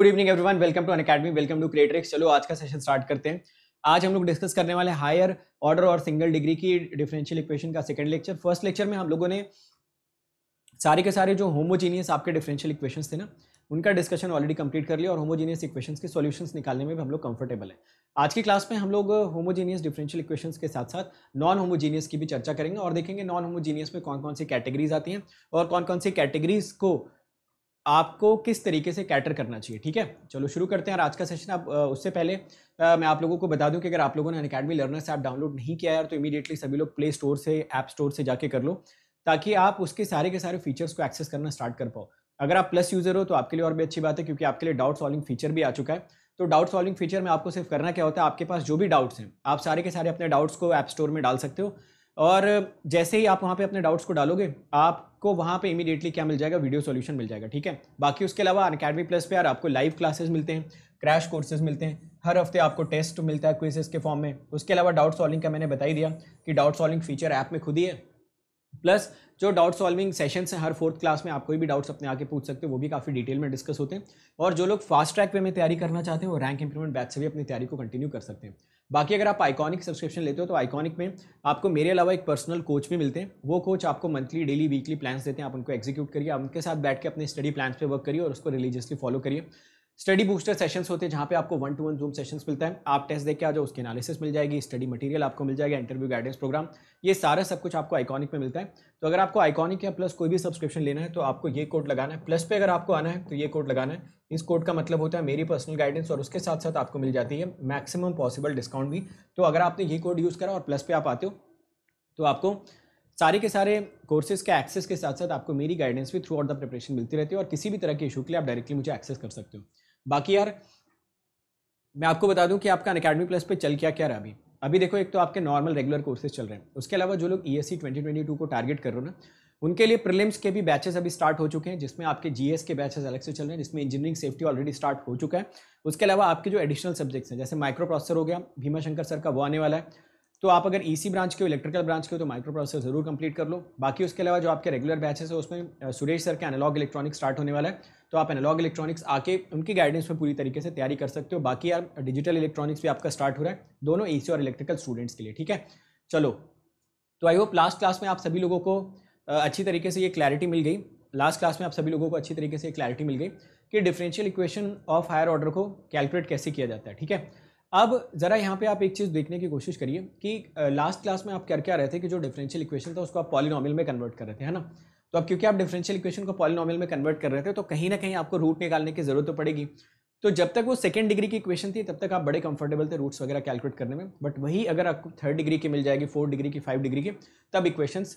Good evening everyone welcome to Unacademy welcome to Creatrix चलो, आज का सेशन स्टार्ट करते हैं। आज हम लोग डिस्कस करने वाले हायर ऑर्डर और सिंगल डिग्री की डिफरेंशियल इक्वेशन का सेकंड लेक्चर फ़र्स्ट लेक्चर में हम लोगों ने सारे के सारे जो होमोजीनियस आपके डिफरेंशियल इक्वेशंस थे ना, उनका डिस्कशन ऑलरेडी कंप्लीट कर लिया और होमोजीनियस इक्वेशंस के सॉल्यूशंस निकालने में भी हम लोग कंफर्टेबल हैं। आज की क्लास में हम लोग होमोजीनियस डिफरेंशियल इक्वेशंस के साथ साथ नॉन होमोजीनियस की भी चर्चा करेंगे और देखेंगे नॉन होमोजीनियस में कौन कौन सी कैटेगरीज आती हैं और कौन कौन सी कैटेगरीज को आपको किस तरीके से कैटर करना चाहिए ठीक है? चलो शुरू करते हैं आज का सेशन आप उससे पहले आ, मैं आप लोगों को बता दूँ कि अगर आप लोगों ने अकेडमी लर्नर से ऐप डाउनलोड नहीं किया है तो इमीडिएटली सभी लोग प्ले स्टोर से ऐप स्टोर से जाके कर लो ताकि आप उसके सारे के सारे फीचर्स को एक्सेस करना स्टार्ट कर पाओ। अगर आप प्लस यूज़र हो तो आपके लिए और भी अच्छी बात है क्योंकि आपके लिए डाउट सॉल्विंग फीचर भी आ चुका है। तो डाउट सॉल्विंग फीचर में आपको सिर्फ़ करना क्या होता है? आपके पास जो भी डाउट्स हैं आप सारे के सारे अपने डाउट्स को ऐप स्टोर में डाल सकते हो। और जैसे ही आप वहाँ पे अपने डाउट्स को डालोगे, आपको वहाँ पे इमीडिएटली क्या मिल जाएगा? वीडियो सॉल्यूशन मिल जाएगा, ठीक है? बाकी उसके अलावा अकेडमी प्लस पे यार आपको लाइव क्लासेस मिलते हैं क्रैश कोर्सेज मिलते हैं, हर हफ़्ते आपको टेस्ट मिलता है क्विजेस के फॉर्म में। उसके अलावा डाउट सॉल्विंग का मैंने बता ही दिया कि डाउट सॉल्विंग फीचर ऐप में खुद ही है। प्लस जो डाउट सॉल्विंग सेशंस हैं, हर फोर्थ क्लास में आप कोई भी डाउट्स अपने आके पूछ सकते हो, वो भी काफ़ी डिटेल में डिस्कस होते हैं। और जो लोग फास्ट ट्रैक वे में तैयारी करना चाहते हैं, वो रैंक इंप्रूवमेंट बैच से भी अपनी तैयारी को कंटिन्यू कर सकते हैं। बाकी अगर आप आइकॉनिक सब्सक्रिप्शन लेते हो तो आइकॉनिक में आपको मेरे अलावा एक पर्सनल कोच भी मिलते हैं। वो कोच आपको मंथली डेली वीकली प्लान्स देते हैं। आप उनको एग्जीक्यूट करिए, आप उनके साथ बैठ के अपने स्टडी प्लान्स पे वर्क करिए और उसको रिलीजियसली फॉलो करिए। स्टडी बूस्टर सेशंस होते हैं जहाँ पे आपको one to one Zoom sessions मिलता है। आप टेस्ट देख के आ जाओ, उसकी एनालिसिस मिल जाएगी स्टडी मटेरियल आपको मिल जाएगा इंटरव्यू गाइडेंस प्रोग्राम ये सारा सब कुछ आपको आइकॉनिक में मिलता है। तो अगर आपको आइकॉनिक या प्लस कोई भी सब्सक्रिप्शन लेना है तो आपको ये कोड लगाना है। प्लस पे अगर आपको आना है तो ये कोड लगाना है। इस कोड का मतलब होता है मेरी पर्सनल गाइडेंस और उसके साथ साथ आपको मिल जाती है मैक्सिमम पॉसिबल डिस्काउंट भी। तो अगर आपने ये कोड यूज़ करा और प्लस पे आप आते हो तो आपको सारे के सारे कोर्सेज के एक्सेस के साथ साथ आपको मेरी गाइडेंस भी थ्रू आउट द प्रिपरेशन मिलती रहती है और किसी भी तरह के इशू के लिए आप डायरेक्टली मुझे एक्सेस कर सकते हो। बाकी यार, मैं आपको बता दूँ कि आपका अकेडमी प्लस पे चल क्या क्या रहा अभी। अभी देखो, एक तो आपके नॉर्मल रेगुलर कोर्सेज चल रहे हैं। उसके अलावा जो लोग ई एस सी को टारगेट कर रहे हो ना, उनके लिए प्रिलिम्स के भी बैचेस अभी स्टार्ट हो चुके हैं, जिसमें आपके जीएस के बैचेस अलग से चल रहे हैं, जिसमें इंजीनियरिंग सेफ्टी ऑलरेडी स्टार्ट हो चुका है। उसके अलावा आपके जो एडिशनल सब्जेक्ट्स हैं, जैसे माइक्रो प्रोसेसर हो गया भीमा शंकर सर का वो आने वाला है। तो आप अगर ईसी e ब्रांच के हो इलेक्ट्रिकल ब्रांच के हो तो माइक्रो प्रोसेसर ज़रूर कंप्लीट कर लो। बाकी उसके अलावा जो आपके रेगुलर बैचेस है, उसमें सुरेश सर के एनालॉग इलेक्ट्रॉनिक्स स्टार्ट होने वाला है। तो आप एनालॉग इलेक्ट्रॉनिक्स आके उनकी गाइडेंस में पूरी तरीके से तैयारी कर सकते हो। बाकी यार डिजिटल इलेक्ट्रॉनिक्स भी आपका स्टार्ट हो रहा है। दोनों ए और इलेक्ट्रिकल स्टूडेंट्स के लिए, ठीक है? चलो तो आई होप लास्ट क्लास में आप सभी लोगों को अच्छी तरीके से ये क्लैरिटी मिल गई। लास्ट क्लास में आप सभी लोगों को अच्छी तरीके से क्लैरिटी मिल गई कि differential equation of higher order को कैलकुलेट कैसे किया जाता है, ठीक है? अब ज़रा यहाँ पे आप एक चीज़ देखने की कोशिश करिए कि लास्ट क्लास में आप क्या क्या रहे थे कि जो डिफरेंशियल इक्वेशन था उसको आप पॉलिनॉमियल में कन्वर्ट कर रहे थे, है ना? तो अब क्योंकि आप डिफरेंशियल इक्वेशन को पॉलिनॉमियल में कन्वर्ट कर रहे थे तो कहीं ना कहीं आपको रूट निकालने की ज़रूरत तो पड़ेगी। तो जब तक वो सेकंड डिग्री की इक्वेशन थी, तब तक आप बड़े कंफर्टेबल थे रूट्स वगैरह कैलकुलेट करने में। बट वही अगर आपको थर्ड डिग्री की मिल जाएगी फोर्थ डिग्री की फाइव डिग्री की, तब इक्वेशंस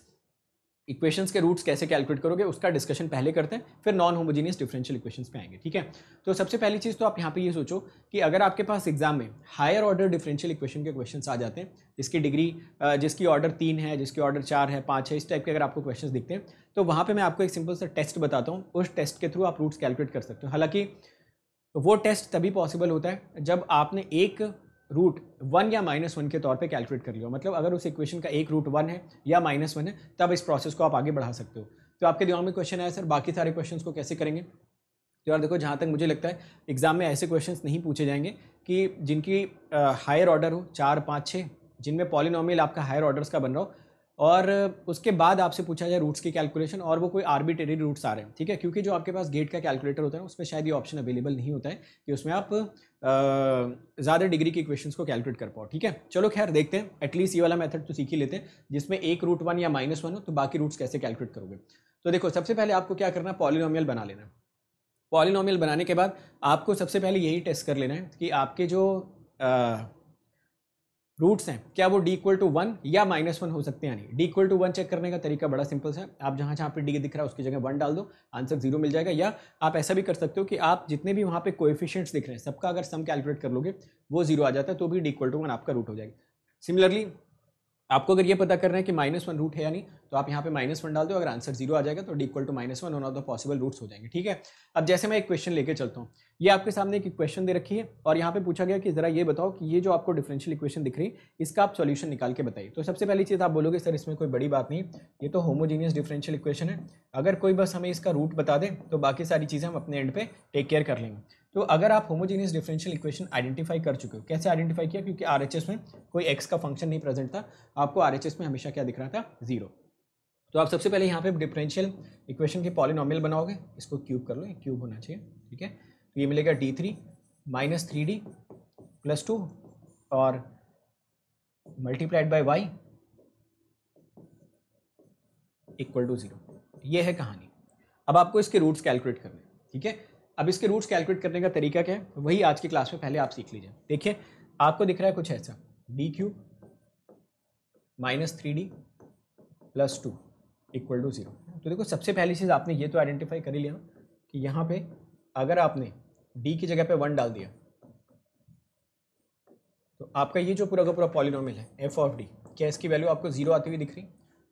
इक्वेशंस के रूट्स कैसे कैलकुलेट करोगे, उसका डिस्कशन पहले करते हैं, फिर नॉन होमोजीनियस डिफरेंशियल इक्वेशंस पे आएँगे, ठीक है? तो सबसे पहली चीज़ तो आप यहाँ पे ये सोचो कि अगर आपके पास एग्ज़ाम में हायर ऑर्डर डिफरेंशियल इक्वेशन के क्वेश्चंस आ जाते हैं, जिसकी डिग्री जिसकी ऑर्डर तीन है, जिसकी ऑर्डर चार है, पाँच है, इस टाइप के अगर आपको क्वेश्चन दिखते हैं तो वहाँ पर मैं आपको एक सिंपल सा टेस्ट बताता हूँ, उस टेस्ट के थ्रू आप रूट्स कैलकुलेट कर सकते हो। हालाँकि वो टेस्ट तभी पॉसिबल होता है जब आपने एक रूट वन या माइनस वन के तौर पे कैलकुलेट कर लियो मतलब अगर उस इक्वेशन का एक रूट वन है या माइनस वन है, तब इस प्रोसेस को आप आगे बढ़ा सकते हो। तो आपके दिमाग में क्वेश्चन आया, सर, बाकी सारे क्वेश्चन को कैसे करेंगे? तो यार देखो, जहाँ तक मुझे लगता है एग्ज़ाम में ऐसे क्वेश्चन नहीं पूछे जाएँगे कि जिनकी हायर ऑर्डर हो, चार, पाँच छः जिनमें पॉलिनॉमियल आपका हायर ऑर्डर्स का बन रहा हो। और उसके बाद आपसे पूछा जाए रूट्स की कैलकुलेशन और वो कोई आर्बिटेरी रूट्स आ रहे हैं, ठीक है? क्योंकि जो आपके पास गेट का कैलकुलेटर होता है उसमें शायद ये ऑप्शन अवेलेबल नहीं होता है कि उसमें आप ज़्यादा डिग्री के इक्वेशंस को कैलकुलेट कर पाओ ठीक है? चलो खैर देखते हैं। एटलीस्ट ये वाला मेथड तो सीख ही लेते हैं जिसमें एक रूट वन या माइनस वन हो तो बाकी रूट्स कैसे कैलकुलेट करोगे? तो देखो सबसे पहले आपको क्या करना है? पॉलिनोमियल बना लेना है। पॉलिनोमियल बनाने के बाद आपको सबसे पहले यही टेस्ट कर लेना है कि आपके जो आ, रूट्स हैं, क्या वो डी इक्वल टू वन या माइनस वन हो सकते हैं यानी D equal to one check करने का तरीका बड़ा सिंपल है। आप जहाँ जहाँ पे डी दिख रहा है, उसकी जगह वन डाल दो आंसर ज़ीरो मिल जाएगा। या आप ऐसा भी कर सकते हो कि आप जितने भी वहाँ पे कोएफिशिएंट्स दिख रहे हैं, सबका अगर सम कैलकुलेट कर लोगे, वो ज़ीरो आ जाता है तो भी डी इक्वल टू वन आपका रूट हो जाएगा। सिमिलरली आपको अगर ये पता करना है कि माइनस वन रूट है या नहीं तो आप यहाँ पे माइनस वन डाल दो, अगर आंसर ज़ीरो आ जाएगा तो D equal to minus one one of the possible roots हो जाएँगे, ठीक है? अब जैसे मैं एक क्वेश्चन लेके चलता हूँ, ये आपके सामने एक क्वेश्चन दे रखी है, और यहाँ पे पूछा गया कि जरा ये बताओ कि ये जो आपको डिफरेंशियल इक्वेशन दिख रही इसका आप सॉल्यूशन निकाल के बताइए। तो सबसे पहली चीज़ आप बोलोगे, सर, इसमें कोई बड़ी बात नहीं ये तो होमोजीनियस डिफरेंशियल इक्वेशन है, अगर कोई बस हमें इसका रूट बता दे तो बाकी सारी चीज़ें हम अपने एंड पे टेक केयर कर लेंगे। तो अगर आप होमोजीनियस डिफरेंशियल इक्वेशन आइडेंटिफाई कर चुके हो, कैसे आइडेंटिफाई किया? क्योंकि आरएचएस में कोई एक्स का फ़ंक्शन नहीं प्रेजेंट था। आपको आरएचएस में हमेशा क्या दिख रहा था? ज़ीरो तो आप सबसे पहले यहाँ पे डिफरेंशियल इक्वेशन के पॉलिनॉमियल बनाओगे। इसको क्यूब कर लो। क्यूब होना चाहिए, ठीक है? तो ये मिलेगा D three minus three D plus two और multiplied by Y equal to zero ये है कहानी। अब आपको इसके रूट्स कैलकुलेट करने ठीक है? अब इसके रूट्स कैलकुलेट करने का तरीका क्या है? वही आज की क्लास में पहले आप सीख लीजिए। देखिए, आपको दिख रहा है कुछ ऐसा। D cube minus three D plus two equal to zero तो देखो, सबसे पहली चीज़ आपने ये तो आइडेंटिफाई कर ही लिया कि यहाँ पे अगर आपने डी की जगह पे वन डाल दिया तो आपका ये जो पूरा का पूरा पॉलिनोमियल है एफ़ ऑफ़ डी क्या इसकी वैल्यू आपको ज़ीरो आती हुई दिख रही?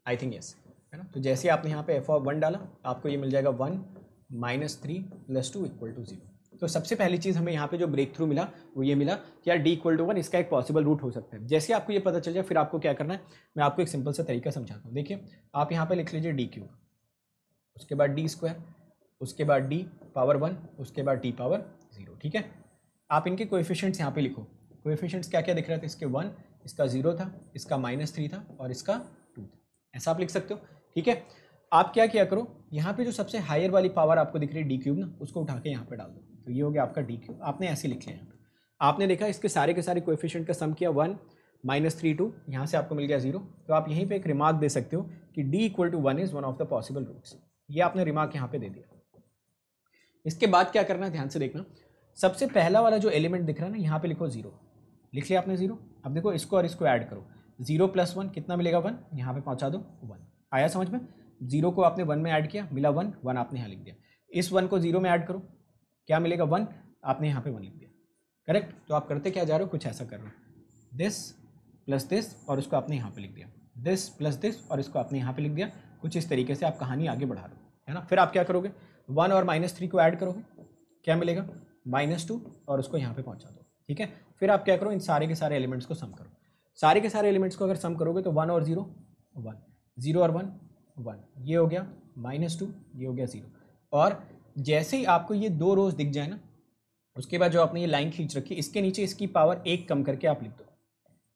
आई थिंक यस है ना? तो जैसे आपने यहाँ पे एफ़ ऑफ़ वन डाला, आपको ये मिल जाएगा one minus three plus two equal to zero. तो सबसे पहली चीज़ हमें यहाँ पे जो ब्रेक थ्रू मिला, वो ये मिला कि यार डी इक्वल टू वन इसका एक पॉसिबल रूट हो सकता है। जैसे आपको ये पता चल जाए, फिर आपको क्या करना है? मैं आपको एक सिंपल सा तरीका समझाता हूँ। देखिए, आप यहाँ पे लिख लीजिए डी क्यूब उसके बाद डी स्क्वायर उसके बाद डी पावर वन उसके बाद डी पावर ज़ीरो ठीक है? आप इनके कोएफिशिएंट्स यहाँ पे लिखो। कोएफिशिएंट्स क्या क्या दिख रहे थे? इसके वन इसका ज़ीरो था, इसका माइनस थ्री था और इसका टू था। ऐसा आप लिख सकते हो, ठीक है? आप क्या किया करो, यहाँ पे जो सबसे हायर वाली पावर आपको दिख रही है डी क्यूब ना, उसको उठा के यहाँ पे डाल दो। तो ये हो गया आपका डी क्यूब आपने ऐसे लिख लिया। आपने देखा इसके सारे के सारे कोएफिशिएंट का सम किया वन माइनस थ्री टू यहाँ से आपको मिल गया ज़ीरो तो आप यहीं पे एक रिमार्क दे सकते हो कि D equal to one is one of the possible roots ये आपने रिमार्क यहाँ पे दे दिया। इसके बाद क्या करना है, ध्यान से देखना। सबसे पहला वाला जो एलिमेंट दिख रहा है ना, यहाँ पे लिखो ज़ीरो लिख लिया आपने ज़ीरो अब देखो इसको और इसको ऐड करो। ज़ीरो प्लस वन कितना मिलेगा वन यहाँ पे पहुँचा दो वन आया समझ में? ज़ीरो को आपने वन में ऐड किया, मिला वन वन आपने यहाँ लिख दिया। इस वन को ज़ीरो में ऐड करो, क्या मिलेगा वन? आपने यहाँ पे वन लिख दिया। करेक्ट? तो आप करते क्या जा रहे हो? कुछ ऐसा कर रहे हो। दिस प्लस दिस और उसको आपने यहाँ पे लिख दिया। दिस प्लस दिस और इसको आपने यहाँ पे लिख दिया। कुछ इस तरीके से आप कहानी आगे बढ़ा रहे हो, है ना? फिर आप क्या करोगे? वन और माइनस थ्री को ऐड करोगे। क्या मिलेगा? माइनस टू और उसको यहाँ पे पहुँचा दो, ठीक है? फिर आप क्या करो? इन सारे के सारे एलिमेंट्स को सम करो। सारे के सारे एलिमेंट्स को अगर सम करोगे तो वन और ज़ीरो, वन। ज़ीरो और वन वन, ये हो गया माइनस टू, ये हो गया ज़ीरो। और जैसे ही आपको ये दो रोज दिख जाए ना, उसके बाद जो आपने ये लाइन खींच रखी, इसके नीचे इसकी पावर एक कम करके आप लिख दो।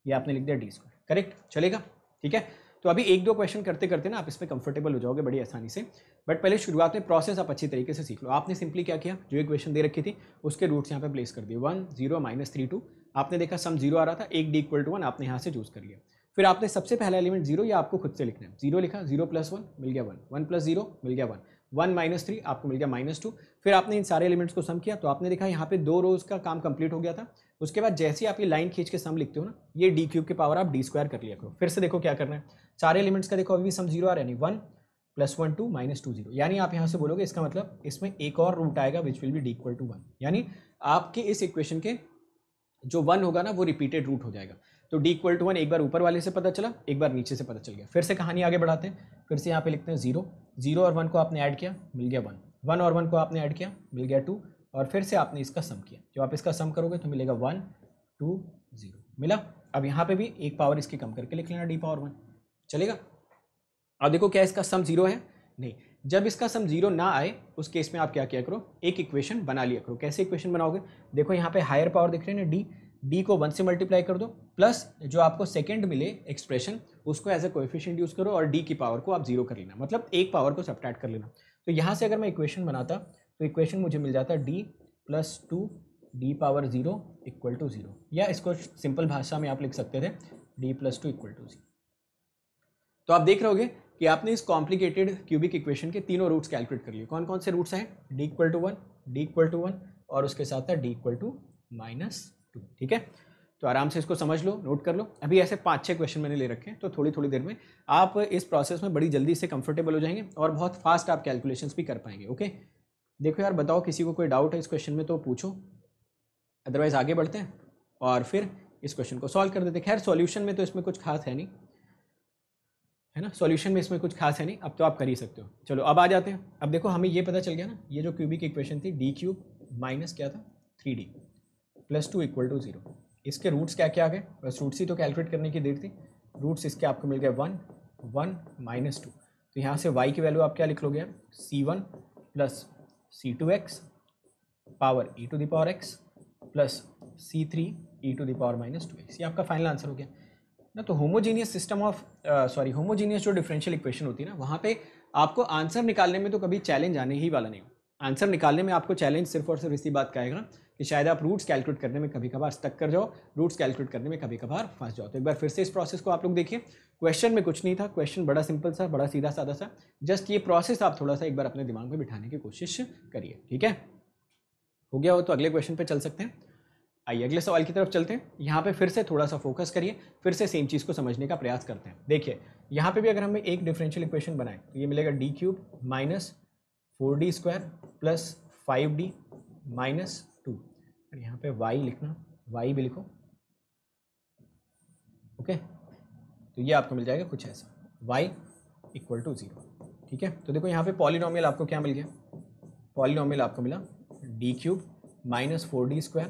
ये आपने लिख दिया डी स्क्वायर। करेक्ट? चलेगा? ठीक है? तो अभी एक दो क्वेश्चन करते करते ना आप इस पर कंफर्टेबल हो जाओगे बड़ी आसानी से। बट पहले शुरुआत में प्रोसेस आप अच्छी तरीके से सीख लो। आपने सिंपली क्या किया? जो इक्वेशन दे रखी थी, उसके रूट्स यहाँ पे प्लेस कर दिए। One, zero, minus three, two. आपने देखा सम ज़ीरो आ रहा था, एक डी इक्वल टू वन आपने यहाँ से चूज़ कर लिया। फिर आपने सबसे पहला एलिमेंट ज़ीरो या आपको खुद से लिखना है। ज़ीरो लिखा ज़ीरो प्लस वन मिल गया वन वन प्लस ज़ीरो मिल गया वन वन माइनस थ्री आपको मिल गया माइनस टू फिर आपने इन सारे एलिमेंट्स को सम किया तो आपने देखा यहाँ पे दो रोज का काम कंप्लीट हो गया था। उसके बाद जैसे ही आप ये लाइन खींच के सम लिखते हो ना, ये डी क्यूब के पावर आप डी स्क्वायर कर लिया करो। फिर से देखो क्या करना है। सारे एलिमेंट्स का देखो, अभी भी सम ज़ीरो आ रहा है one plus one two minus two zero यानी आप यहाँ से बोलोगे, इसका मतलब इसमें एक और रूट आएगा which will be D equal to one यानी आपके इस इक्वेशन के जो वन होगा ना, वो रिपीटेड रूट हो जाएगा। तो डी इक्वल टू वन एक बार ऊपर वाले से पता चला, एक बार नीचे से पता चल गया। फिर से कहानी आगे बढ़ाते हैं। फिर से यहाँ पे लिखते हैं ज़ीरो ज़ीरो और वन को आपने ऐड किया, मिल गया वन वन और वन को आपने ऐड किया, मिल गया टू और फिर से आपने इसका सम किया। जब आप इसका सम करोगे तो मिलेगा वन टू ज़ीरो मिला? अब यहाँ पे भी एक पावर इसकी कम करके लिख लेना डी पावर वन चलेगा? अब देखो क्या इसका सम ज़ीरो है? नहीं। जब इसका सम ज़ीरो ना आए, उस केस में आप क्या किया करो? एक इक्वेशन बना लिया करो। कैसे इक्वेशन बनाओगे? देखो यहाँ पे हायर पावर दिख रहे हैं ना डी डी को वन से मल्टीप्लाई कर दो प्लस जो आपको सेकेंड मिले एक्सप्रेशन उसको एज ए कोएफिशिएंट यूज़ करो और डी की पावर को आप ज़ीरो कर लेना। मतलब एक पावर को सब्ट्रैक्ट कर लेना। तो यहाँ से अगर मैं इक्वेशन बनाता तो इक्वेशन मुझे मिल जाता D plus two D power zero equal to zero या इसको सिंपल भाषा में आप लिख सकते थे D plus two equal to zero तो आप देख रहे कि आपने इस कॉम्प्लिकेटेड क्यूबिक इक्वेशन के तीनों रूट्स कैलकुलेट कर लिए। कौन कौन से रूट्स हैं? D equal to one D equal to one और उसके साथ था D equal to minus two ठीक है? तो आराम से इसको समझ लो नोट कर लो। अभी ऐसे पाँच छः क्वेश्चन मैंने ले रखे हैं तो थोड़ी थोड़ी देर में आप इस प्रोसेस में बड़ी जल्दी से कंफर्टेबल हो जाएँगे और बहुत फास्ट आप कैलकुलेशंस भी कर पाएँगे ओके देखो यार, बताओ किसी को कोई डाउट है इस क्वेश्चन में तो पूछो। अदरवाइज़ आगे बढ़ते हैं और फिर इस क्वेश्चन को सॉल्व कर देते खैर सॉल्यूशन में तो इसमें कुछ खास है नहीं, है ना? सॉल्यूशन में इसमें कुछ खास है नहीं, अब तो आप कर ही सकते हो। चलो, अब आ जाते हैं। अब देखो, हमें ये पता चल गया ना, ये जो क्यूबिक इक्वेशन थी डी क्यूब माइनस क्या था? Three D plus two equal to zero. इसके रूट्स क्या क्या आ गए? बस रूट्स ही तो कैलकुलेट करने की देर थी। रूट्स इसके आपको मिल गए वन वन माइनस टू। तो यहाँ से वाई की वैल्यू आप क्या लिख लोगे C one plus C two X power E to the power X plus C three E to the power minus two X ये आपका फाइनल आंसर हो गया। ना तो homogeneous system of sorry homogeneous जो डिफरेंशियल इक्वेशन होती है ना, वहाँ पे आपको आंसर निकालने में तो कभी चैलेंज आने ही वाला नहीं आंसर निकालने में आपको चैलेंज सिर्फ़ और सिर्फ़ इसी बात का आएगा कि शायद आप रूट्स कैलकुलेट करने में कभी कभार स्टक कर जाओ रूट्स कैलकुलेट करने में कभी कभार फंस जाओ। तो एक बार फिर से इस प्रोसेस को आप लोग देखिए। क्वेश्चन में कुछ नहीं था क्वेश्चन बड़ा सिंपल सा, बड़ा सीधा साधा सा। जस्ट ये प्रोसेस आप थोड़ा सा एक बार अपने दिमाग में बिठाने की कोशिश करिए, ठीक है? हो गया हो तो अगले क्वेश्चन पर चल सकते हैं। आइए, अगले सवाल की तरफ़ चलते हैं। यहाँ पे फिर से थोड़ा सा फोकस करिए, फिर से सेम चीज़ को समझने का प्रयास करते हैं। देखिए, यहाँ पे भी अगर हमें एक डिफरेंशियल इक्वेशन बनाए तो ये मिलेगा D cube minus four D square plus five D minus two. और यहाँ पे वाई लिखना वाई भी लिखो। ओके? तो ये आपको मिल जाएगा कुछ ऐसा। वाई इक्वल टू ज़ीरो ठीक है? तो देखो यहाँ पे पॉलिनोमियल आपको क्या मिल गया? पॉलिनोमियल आपको मिला D cube minus four D square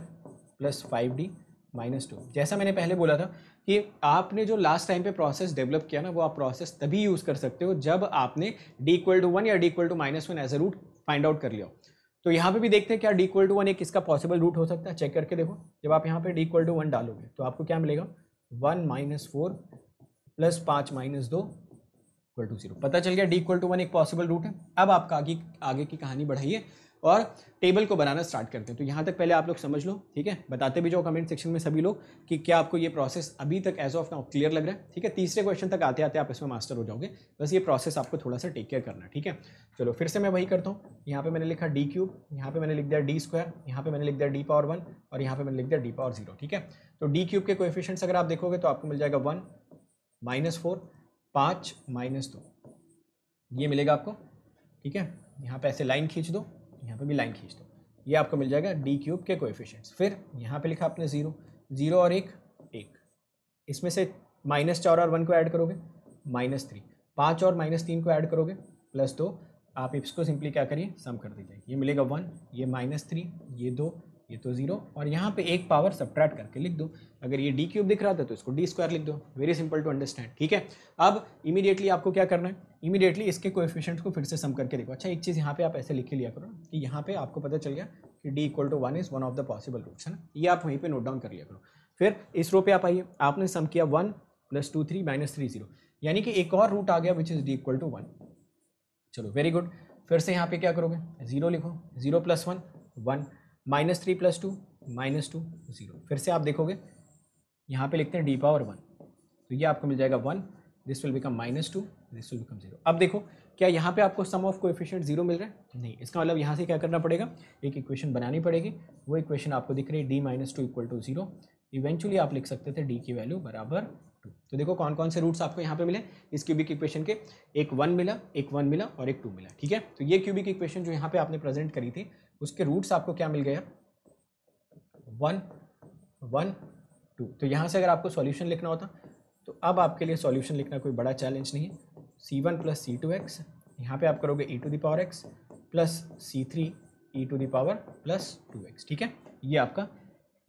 plus five D minus two जैसा मैंने पहले बोला था कि आपने जो लास्ट टाइम पे प्रोसेस डेवलप किया ना, वो आप प्रोसेस तभी यूज़ कर सकते हो जब आपने डी इक्वल टू वन या D equal to minus one as a root find out कर लिया तो यहाँ पे भी देखते हैं क्या डी इक्वल टू वन एक इसका पॉसिबल रूट हो सकता है? चेक करके देखो। जब आप यहाँ पे डी इक्वल टू वन डालोगे तो आपको क्या मिलेगा? वन माइनस फोर प्लस पाँच माइनस दो इक्वल टू ज़ीरो पता चल गया डी इक्वल टू वन एक पॉसिबल रूट है। अब आपका आगे आगे की कहानी बढ़ाइए। और टेबल को बनाना स्टार्ट करते हैं। तो यहाँ तक पहले आप लोग समझ लो, ठीक है? बताते भी जाओ कमेंट सेक्शन में सभी लोग कि क्या आपको ये प्रोसेस अभी तक एज ऑफ़ नाउ क्लियर लग रहा है, ठीक है? तीसरे क्वेश्चन तक आते आते आप इसमें मास्टर हो जाओगे। बस ये प्रोसेस आपको थोड़ा सा टेक केयर करना ठीक है? चलो, फिर से मैं वही करता हूँ। यहाँ पे मैंने लिखा डी क्यूब यहाँ पे मैंने लिख दिया डी स्क्वायर यहाँ पे मैंने लिख दिया डी पावर वन और यहाँ पे मैंने लिख दिया डी पावर ज़ीरो ठीक है? तो डी क्यूब के कोएफिशिएंट्स अगर आप देखोगे तो आपको मिल जाएगा वन माइनस फोर पाँच माइनस दो। ये मिलेगा आपको, ठीक है? यहाँ पे ऐसे लाइन खींच दो। यहाँ पे भी लाइन खींच दो। ये आपको मिल जाएगा डी क्यूब के कोएफिशिएंट्स फिर यहाँ पे लिखा आपने ज़ीरो ज़ीरो और एक एक। इसमें से माइनस चार और वन को ऐड करोगे माइनस थ्री पाँच और माइनस तीन को ऐड करोगे प्लस दो। आप इसको सिंपली क्या करिए सम कर दीजिए। ये मिलेगा वन ये माइनस थ्री ये दो ये तो ज़ीरो और यहाँ पे एक पावर सब्ट्रैक्ट करके लिख दो। अगर ये डी क्यूब दिख रहा था तो इसको डी स्क्वायर लिख दो। वेरी सिंपल टू अंडरस्टैंड ठीक है? अब इमीडिएटली आपको क्या करना है? इमीडिएटली इसके कोएफिशिएंट्स को फिर से सम करके देखो। अच्छा एक चीज़ यहाँ पे आप ऐसे लिख के लिया करो कि यहाँ पे आपको पता चल गया कि D equal to one is one of the possible roots है ना? ये आप वहीं पर नोट डाउन कर लिया करो। फिर इस रो पे आप आइए। आपने सम किया one plus two three minus three zero यानी कि एक और रूट आ गया which is D equal to one चलो वेरी गुड फिर से यहाँ पे क्या करोगे? ज़ीरो लिखो। Zero plus one one minus three plus two, minus two, zero. फिर से आप देखोगे, यहाँ पे लिखते हैं डी पावर वन। तो ये आपको मिल जाएगा one this will become minus two this will become zero अब देखो, क्या यहाँ पे आपको सम ऑफ़ कोएफिशिएंट ज़ीरो मिल रहा है? नहीं। इसका मतलब यहाँ से क्या करना पड़ेगा? एक इक्वेशन बनानी पड़ेगी। वो इक्वेशन आपको दिख रही है D minus two equal to zero eventually आप लिख सकते थे डी की वैल्यू बराबर तो देखो कौन कौन से रूट्स आपको यहाँ पे मिले? इस क्यूबिक इक्वेशन के। एक वन मिला, एक वन मिला और एक टू मिला, ठीक है? तो ये क्यूबिक इक्वेशन जो यहाँ पे आपने प्रेजेंट करी थी, उसके रूट्स आपको क्या मिल गया? वन वन टू तो यहाँ से अगर आपको सॉल्यूशन लिखना होता तो अब आपके लिए सॉल्यूशन लिखना कोई बड़ा चैलेंज नहीं है। C one plus C two X यहाँ पर आप करोगे E to the power X plus C three E to the power plus two X ठीक है? ये आपका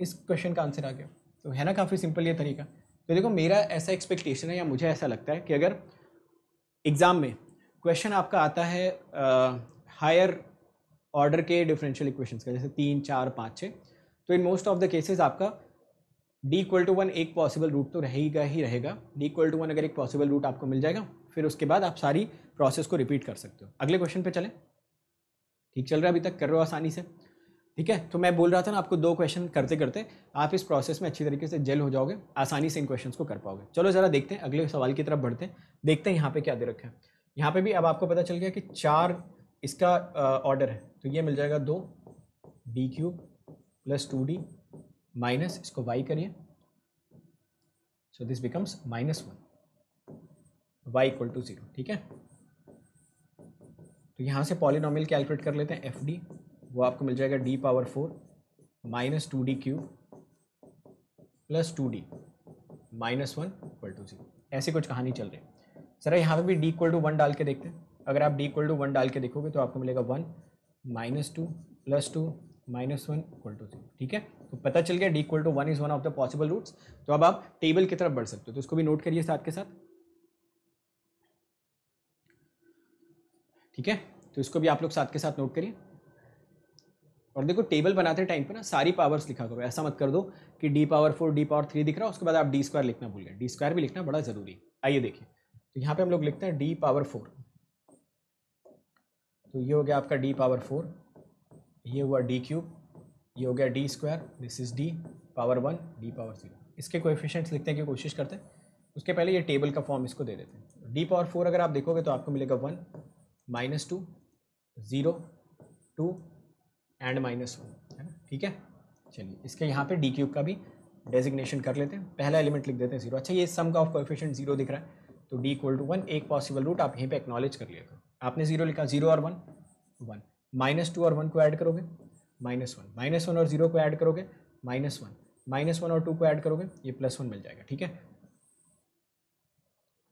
इस क्वेश्चन का आंसर आ गया। तो है ना काफ़ी सिंपल ये तरीका। तो देखो, मेरा ऐसा एक्सपेक्टेशन है या मुझे ऐसा लगता है कि अगर एग्ज़ाम में क्वेश्चन आपका आता है हायर ऑर्डर के डिफरेंशियल इक्वेशंस का, जैसे तीन, चार, पाँच छः तो in most of the cases आपका डी इक्वल टू वन एक पॉसिबल रूट तो रहेगा ही रहेगा। डी इक्वल टू वन अगर एक पॉसिबल रूट आपको मिल जाएगा, फिर उसके बाद आप सारी प्रोसेस को रिपीट कर सकते हो। अगले क्वेश्चन पे चलें। ठीक चल रहा है अभी तक? कर रहे हो आसानी से? ठीक है? तो मैं बोल रहा था ना, आपको दो क्वेश्चन करते करते आप इस प्रोसेस में अच्छी तरीके से जेल हो जाओगे, आसानी से इन क्वेश्चंस को कर पाओगे। चलो ज़रा देखते हैं, अगले सवाल की तरफ़ बढ़ते हैं। देखते हैं यहाँ पे क्या दे रखा है। यहाँ पे भी अब आपको पता चल गया कि चार इसका ऑर्डर है। तो ये मिल जाएगा दो D cube plus two D minus इसको वाई करिए। So this becomes minus one Y equal to zero ठीक है? तो यहाँ से पॉलिनॉमियल कैलकुलेट कर लेते हैं एफ़ डी वो आपको मिल जाएगा D power four minus two D cube plus two D minus one equal to zero ऐसी कुछ कहानी चल रही है। सर यहाँ पे भी डी इक्वल टू वन डाल के देखते हैं। अगर आप डी इक्वल टू वन डाल के देखोगे तो आपको मिलेगा one minus two plus two minus one equal to zero ठीक है? तो पता चल गया D equal to one is one of the possible roots तो अब आप टेबल की तरफ़ बढ़ सकते हो। तो इसको भी नोट करिए साथ के साथ। ठीक है? तो इसको भी आप लोग साथ के साथ नोट करिए। और देखो टेबल बनाते टाइम पे ना सारी पावर्स लिखा करो। ऐसा मत कर दो कि D power four D power three दिख रहा है, उसके बाद आप डी स्क्वायर लिखना भूल गए। डी स्क्वायर भी लिखना बड़ा ज़रूरी आइए देखिए। तो यहाँ पे हम लोग लिखते हैं डी पावर फोर तो ये हो गया आपका डी पावर फोर ये हुआ डी क्यूब ये हो गया D square this is D power one D power zero इसके कोएफिशिएंट्स लिखने की कोशिश करते हैं। उसके पहले ये टेबल का फॉर्म इसको दे देते हैं। डी पावर फोर अगर आप देखोगे तो आपको मिलेगा one minus two zero two and minus one है ना? ठीक है? चलिए, इसके यहाँ पे डी क्यूब का भी डेजिग्नेशन कर लेते हैं। पहला एलिमेंट लिख देते हैं ज़ीरो अच्छा ये सम का ऑफ़ कोएफिशिएंट ज़ीरो दिख रहा है तो डी इक्वल टू वन एक पॉसिबल रूट आप यहीं पे एक्नॉलेज कर लिया करो। आपने ज़ीरो लिखा ज़ीरो और वन वन माइनस टू और वन को ऐड करोगे माइनस वन माइनस वन और ज़ीरो को ऐड करोगे माइनस वन माइनस वन और टू को ऐड करोगे, ये प्लस वन मिल जाएगा, ठीक है?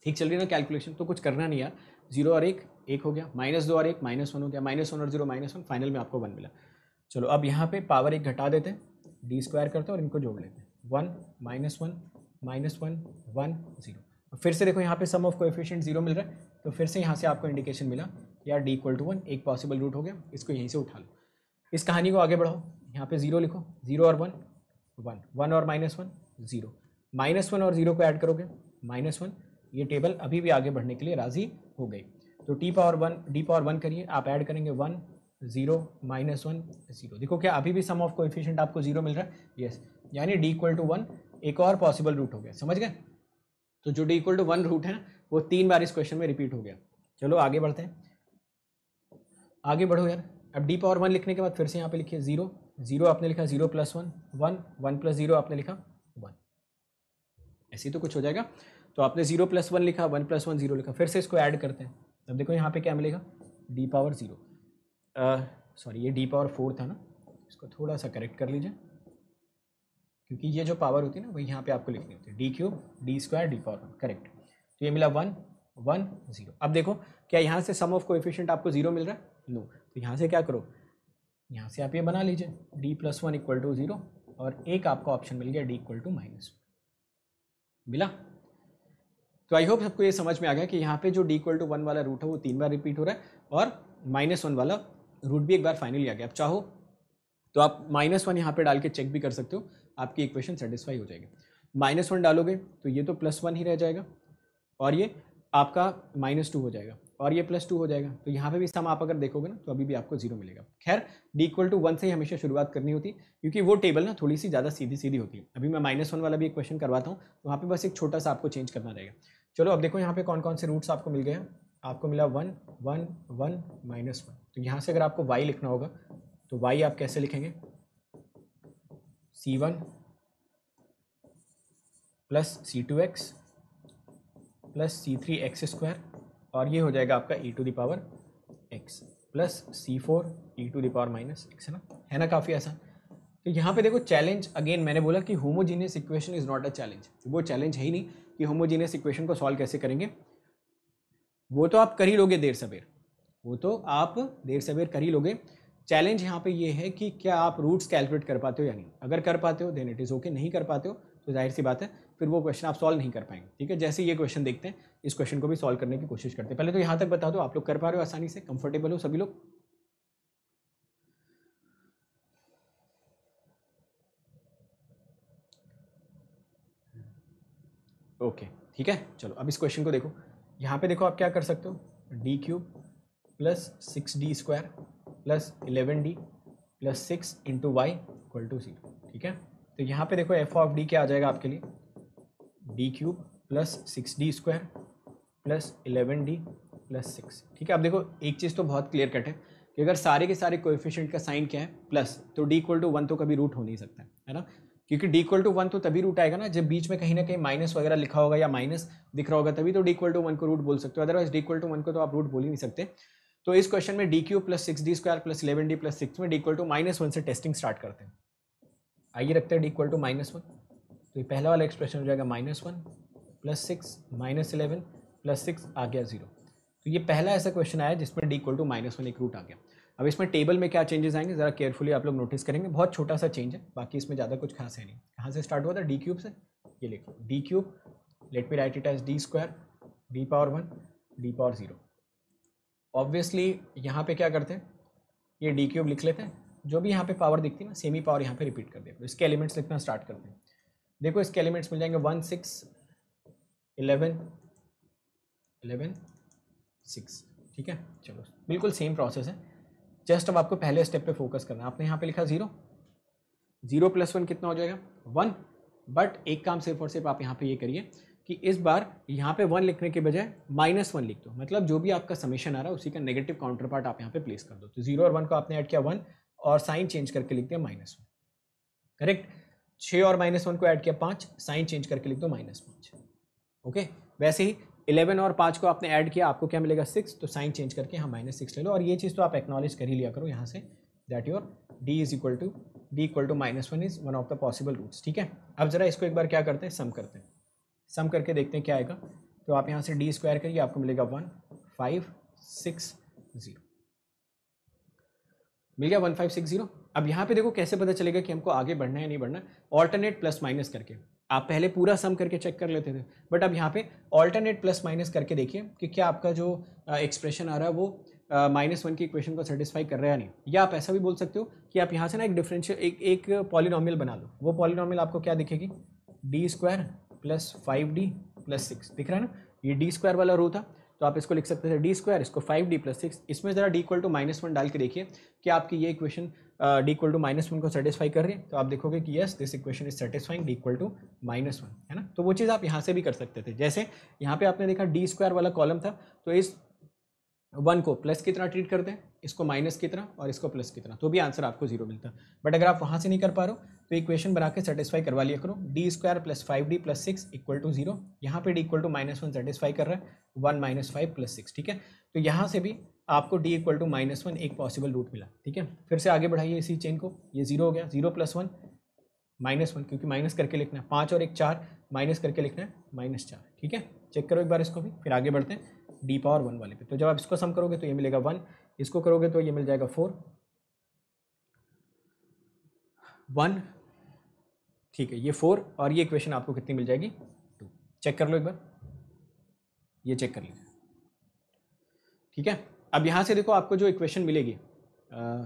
ठीक, चल रही है ना कैलकुलेशन तो कुछ करना नहीं यार। ज़ीरो और एक एक हो गया। माइनस दो और एक माइनस वन हो गया। माइनस वन और ज़ीरो माइनस वन फाइनल में आपको वन मिला। चलो, अब यहाँ पे पावर एक घटा देते हैं डी स्क्वायर करते हैं और इनको जोड़ लेते हैं। One minus one minus one one zero फिर से देखो यहाँ पे सम ऑफ़ कोएफिशिएंट ज़ीरो मिल रहा है तो फिर से यहाँ से आपको इंडिकेशन मिला कि यार डी इक्वल टू वन एक पॉसिबल रूट हो गया, इसको यहीं से उठा लो। इस कहानी को आगे बढ़ाओ, यहाँ पे ज़ीरो लिखो ज़ीरो और वन वन वन और minus one zero minus one और ज़ीरो को ऐड करोगे माइनस वन ये टेबल अभी भी आगे बढ़ने के लिए राज़ी हो गई। तो T power one D power one करिए, आप ऐड करेंगे one zero minus one zero. देखो क्या, अभी भी सम ऑफ़ कोएफिशिएंट आपको ज़ीरो मिल रहा है? यस यानी डी इक्वल टू वन एक और पॉसिबल रूट हो गया। समझ गए? तो जो D equal to one root है, वो तीन बार इस क्वेश्चन में रिपीट हो गया। चलो, आगे बढ़ते हैं। आगे बढ़ो यार। अब डी पावर वन लिखने के बाद फिर से यहाँ पे लिखिए ज़ीरो। ज़ीरो आपने लिखा zero plus one one one plus zero आपने लिखा वन ऐसे तो कुछ हो जाएगा। तो आपने ज़ीरो प्लस वन लिखा वन प्लस वन ज़ीरो लिखा। फिर से इसको ऐड करते हैं। अब देखो यहाँ पे क्या मिलेगा? डी पावर ज़ीरो सॉरी ये डी पावर फोर था ना, इसको थोड़ा सा करेक्ट कर लीजिए, क्योंकि ये जो पावर होती है ना, वही यहाँ पे आपको लिखनी होती है। D cube D square D power one correct तो ये मिला वन वन ज़ीरो अब देखो, क्या यहाँ से सम ऑफ़ कोएफिशिएंट आपको ज़ीरो मिल रहा है? नो तो यहाँ से क्या करो? यहाँ से आप ये बना लीजिए। D plus one equal to zero और एक आपका ऑप्शन मिल गया डी इक्वल टू माइनस मिला? तो आई होप सबको ये समझ में आ गया कि यहाँ पे जो डी इक्वल टू वन वाला रूट है, वो तीन बार रिपीट हो रहा है और माइनस वन वाला रूट भी एक बार फाइनली आ गया। आप चाहो तो आप माइनस वन यहाँ पर डाल के चेक भी कर सकते हो, आपकी इक्वेशन सेटिस्फाई हो जाएगी। माइनस वन डालोगे तो ये तो प्लस वन ही रह जाएगा और ये आपका माइनस टू हो जाएगा और ये प्लस टू हो जाएगा। तो यहाँ पे भी सम आप अगर देखोगे ना तो अभी भी आपको ज़ीरो मिलेगा। खैर डी इक्वल टू वन से ही हमेशा शुरुआत करनी होती है क्योंकि वो टेबल ना थोड़ी सी ज़्यादा सीधी सीधी होती है। अभी मैं माइनस वन वाला भी एक क्वेश्चन करवाता हूँ तो वहाँ पे बस एक छोटा सा आपको चेंज करना रहेगा। चलो, अब देखो यहाँ पे कौन कौन से रूट्स आपको मिल गए हैं। आपको मिला one one one minus one तो यहाँ से अगर आपको वाई लिखना होगा तो वाई आप कैसे लिखेंगे? C one plus C two X plus C three X square और ये हो जाएगा आपका E to the power X plus C four E to the power minus X है ना? है ना काफ़ी आसान? तो यहाँ पे देखो चैलेंज अगेन मैंने बोला कि homogeneous equation is not a challenge वो चैलेंज है ही नहीं कि होमोजीनियस इक्वेशन को सॉल्व कैसे करेंगे। वो तो आप कर ही लोगे देर सवेर। वो तो आप देर सवेर कर ही लोगे। चैलेंज यहाँ पे ये है कि क्या आप रूट्स कैलकुलेट कर पाते हो या नहीं। अगर कर पाते हो देन इट इज़ ओके नहीं कर पाते हो तो ज़ाहिर सी बात है, फिर वो क्वेश्चन आप सॉल्व नहीं कर पाएँगे। ठीक है? जैसे ये क्वेश्चन देखते हैं, इस क्वेश्चन को भी सॉल्व करने की कोशिश करते हैं। पहले तो यहाँ तक बता दो, आप लोग कर पा रहे हो आसानी से? कंफर्टेबल हो सभी लोग? ओके ठीक है? चलो, अब इस क्वेश्चन को देखो। यहाँ पे देखो आप क्या कर सकते हो। D cube plus six D square plus eleven D plus six into Y equal to zero ठीक है? तो यहाँ पे देखो एफ़ ऑफ़ डी क्या आ जाएगा आपके लिए? D cube plus six D square plus eleven D plus six ठीक है? अब देखो, एक चीज़ तो बहुत क्लियर कट है कि अगर सारे के सारे कोएफिशिएंट का साइन क्या है? प्लस तो डी इक्वल टू वन तो कभी रूट हो नहीं सकता, है ना? क्योंकि डी इक्वल टू वन तो तभी रूट आएगा ना जब बीच में कहीं ना कहीं माइनस वगैरह लिखा होगा या माइनस दिख रहा होगा, तभी तो डी इक्वल टू वन को रूट बोल सकते हो। Otherwise D equal to one को तो आप रूट बोल ही नहीं सकते। तो इस क्वेश्चन में D cube plus six D square plus eleven D plus six में D equal to minus one से टेस्टिंग स्टार्ट करते हैं। आइए रखते हैं D equal to minus one तो ये पहला वाला एक्सप्रेशन हो जाएगा minus one plus six minus eleven plus six आ गया ज़ीरो तो ये पहला ऐसा क्वेश्चन आया जिसमें D equal to minus one एक रूट आ गया। अब इसमें टेबल में क्या चेंजेस आएँगे? ज़रा केयरफुली आप लोग नोटिस करेंगे। बहुत छोटा सा चेंज है, बाकी इसमें ज़्यादा कुछ खास है नहीं। कहाँ से स्टार्ट हुआ था? डी क्यूब से। ये लिखो। D cube let me write it as D square D power one D power zero obviously यहाँ पे क्या करते हैं? ये डी क्यूब लिख लेते हैं। जो भी यहाँ पे पावर दिखती है ना सेमी पावर यहाँ पे रिपीट कर दिया इसके एलिमेंट्स लिखना स्टार्ट करते हैं। देखो, इसके एलिमेंट्स मिल जाएँगे one six eleven eleven six ठीक है? चलो, बिल्कुल सेम प्रोसेस है। जस्ट अब आपको पहले स्टेप पे फोकस करना आपने यहाँ पे लिखा ज़ीरो ज़ीरो प्लस वन कितना हो जाएगा? वन बट एक काम सिर्फ़ और सिर्फ़ आप यहाँ पे ये करिए। कि इस बार यहाँ पे वन लिखने के बजाय माइनस वन लिख दो। मतलब जो भी आपका समीशन आ रहा है, उसी का नेगेटिव काउंटर पार्ट आप यहाँ पे प्लेस कर दो। तो ज़ीरो और वन को आपने ऐड किया वन और साइन चेंज करके लिख दिया माइनस वन करेक्ट छः और माइनस वन को ऐड किया पाँच साइन चेंज करके लिख दो माइनस पाँच। ओके वैसे ही इलेवन और पाँच को आपने ऐड किया, आपको क्या मिलेगा सिक्स तो साइन चेंज करके यहाँ माइनस सिक्स ले लो और ये चीज़ तो आप एक्नॉलेज कर ही लिया करो यहाँ से that your D is equal to D equal to minus one is one of the possible roots ठीक है? अब जरा इसको एक बार क्या करते हैं? सम करते हैं। सम करके देखते हैं क्या आएगा। तो आप यहाँ से डी स्क्वायर करिए, आपको मिलेगा वन फाइव सिक्स ज़ीरो मिल गया वन फाइव सिक्स ज़ीरो अब यहाँ पे देखो कैसे पता चलेगा कि हमको आगे बढ़ना है नहीं बढ़ना। ऑल्टरनेट प्लस माइनस करके। आप पहले पूरा सम करके चेक कर लेते थे। बट अब यहाँ पे ऑल्टरनेट प्लस माइनस करके देखिए कि क्या आपका जो एक्सप्रेशन आ रहा है वो माइनस वन की इक्वेशन को सेटिस्फाई कर रहा है नहीं। या आप ऐसा भी बोल सकते हो कि आप यहाँ से ना एक डिफरेंशियल एक एक पॉलिनॉमियल बना लो। वो पॉलिनॉमियल आपको क्या दिखेगी? D square plus five D plus six. दिख रहा है ना? ये डी स्क्वायर वाला रो था। तो आप इसको लिख सकते थे डी स्क्वायर, इसको फाइव डी प्लस सिक्स। इसमें ज़रा D equal to minus one डाल के देखिए कि आपकी ये equation D equal to minus one को सेटिस्फाई कर रही है। तो आप देखोगे कि yes this equation is satisfying D equal to minus one है ना? तो वो चीज़ आप यहाँ से भी कर सकते थे। जैसे यहाँ पे आपने देखा डी स्क्वायर वाला कॉलम था तो इस वन को प्लस की तरह ट्रीट करते हैं, इसको माइनस की तरह और इसको प्लस की तरह। तो भी आंसर आपको ज़ीरो मिलता है। बट अगर आप वहाँ से नहीं कर पा रहे हो तो इक्वेशन बना के सेटिस्फाई करवा लिया करो। D square plus five D plus six equal to zero यहाँ पे D equal to minus one satisfy कर रहा है। One minus five plus six ठीक है? तो यहाँ से भी आपको D equal to minus one एक पॉसिबल रूट मिला, ठीक है? फिर से आगे बढ़ाइए इसी चेन को। ये ज़ीरो हो गया। Zero plus one minus one क्योंकि माइनस करके लिखना है। पाँच और एक चार माइनस करके लिखना है। माइनस चार, ठीक है? चेक करो एक बार इसको भी, फिर आगे बढ़ते हैं। डी पावर वन वाले पे। तो जब आप इसको सम करोगे तो ये मिलेगा वन इसको करोगे तो ये मिल जाएगा फोर वन ठीक है ये फोर और ये इक्वेशन आपको कितनी मिल जाएगी? टू चेक कर लो एक बार। ये चेक कर लीजिए। ठीक है? अब यहाँ से देखो आपको जो इक्वेशन मिलेगी आ,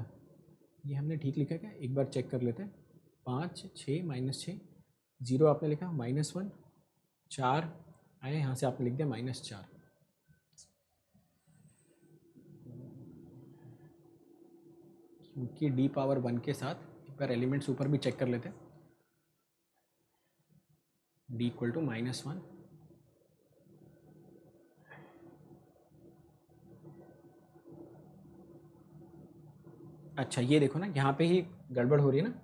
ये हमने ठीक लिखा क्या? एक बार चेक कर लेते हैं। पाँच छः माइनस छः ज़ीरो आपने लिखा माइनस वन चार आए यहाँ से आपने लिख दिया माइनस चार। क्योंकि डी पावर वन के साथ एक बार एलिमेंट्स ऊपर भी चेक कर लेते हैं। D equal to minus one अच्छा ये देखो ना, यहाँ पे ही गड़बड़ हो रही है ना?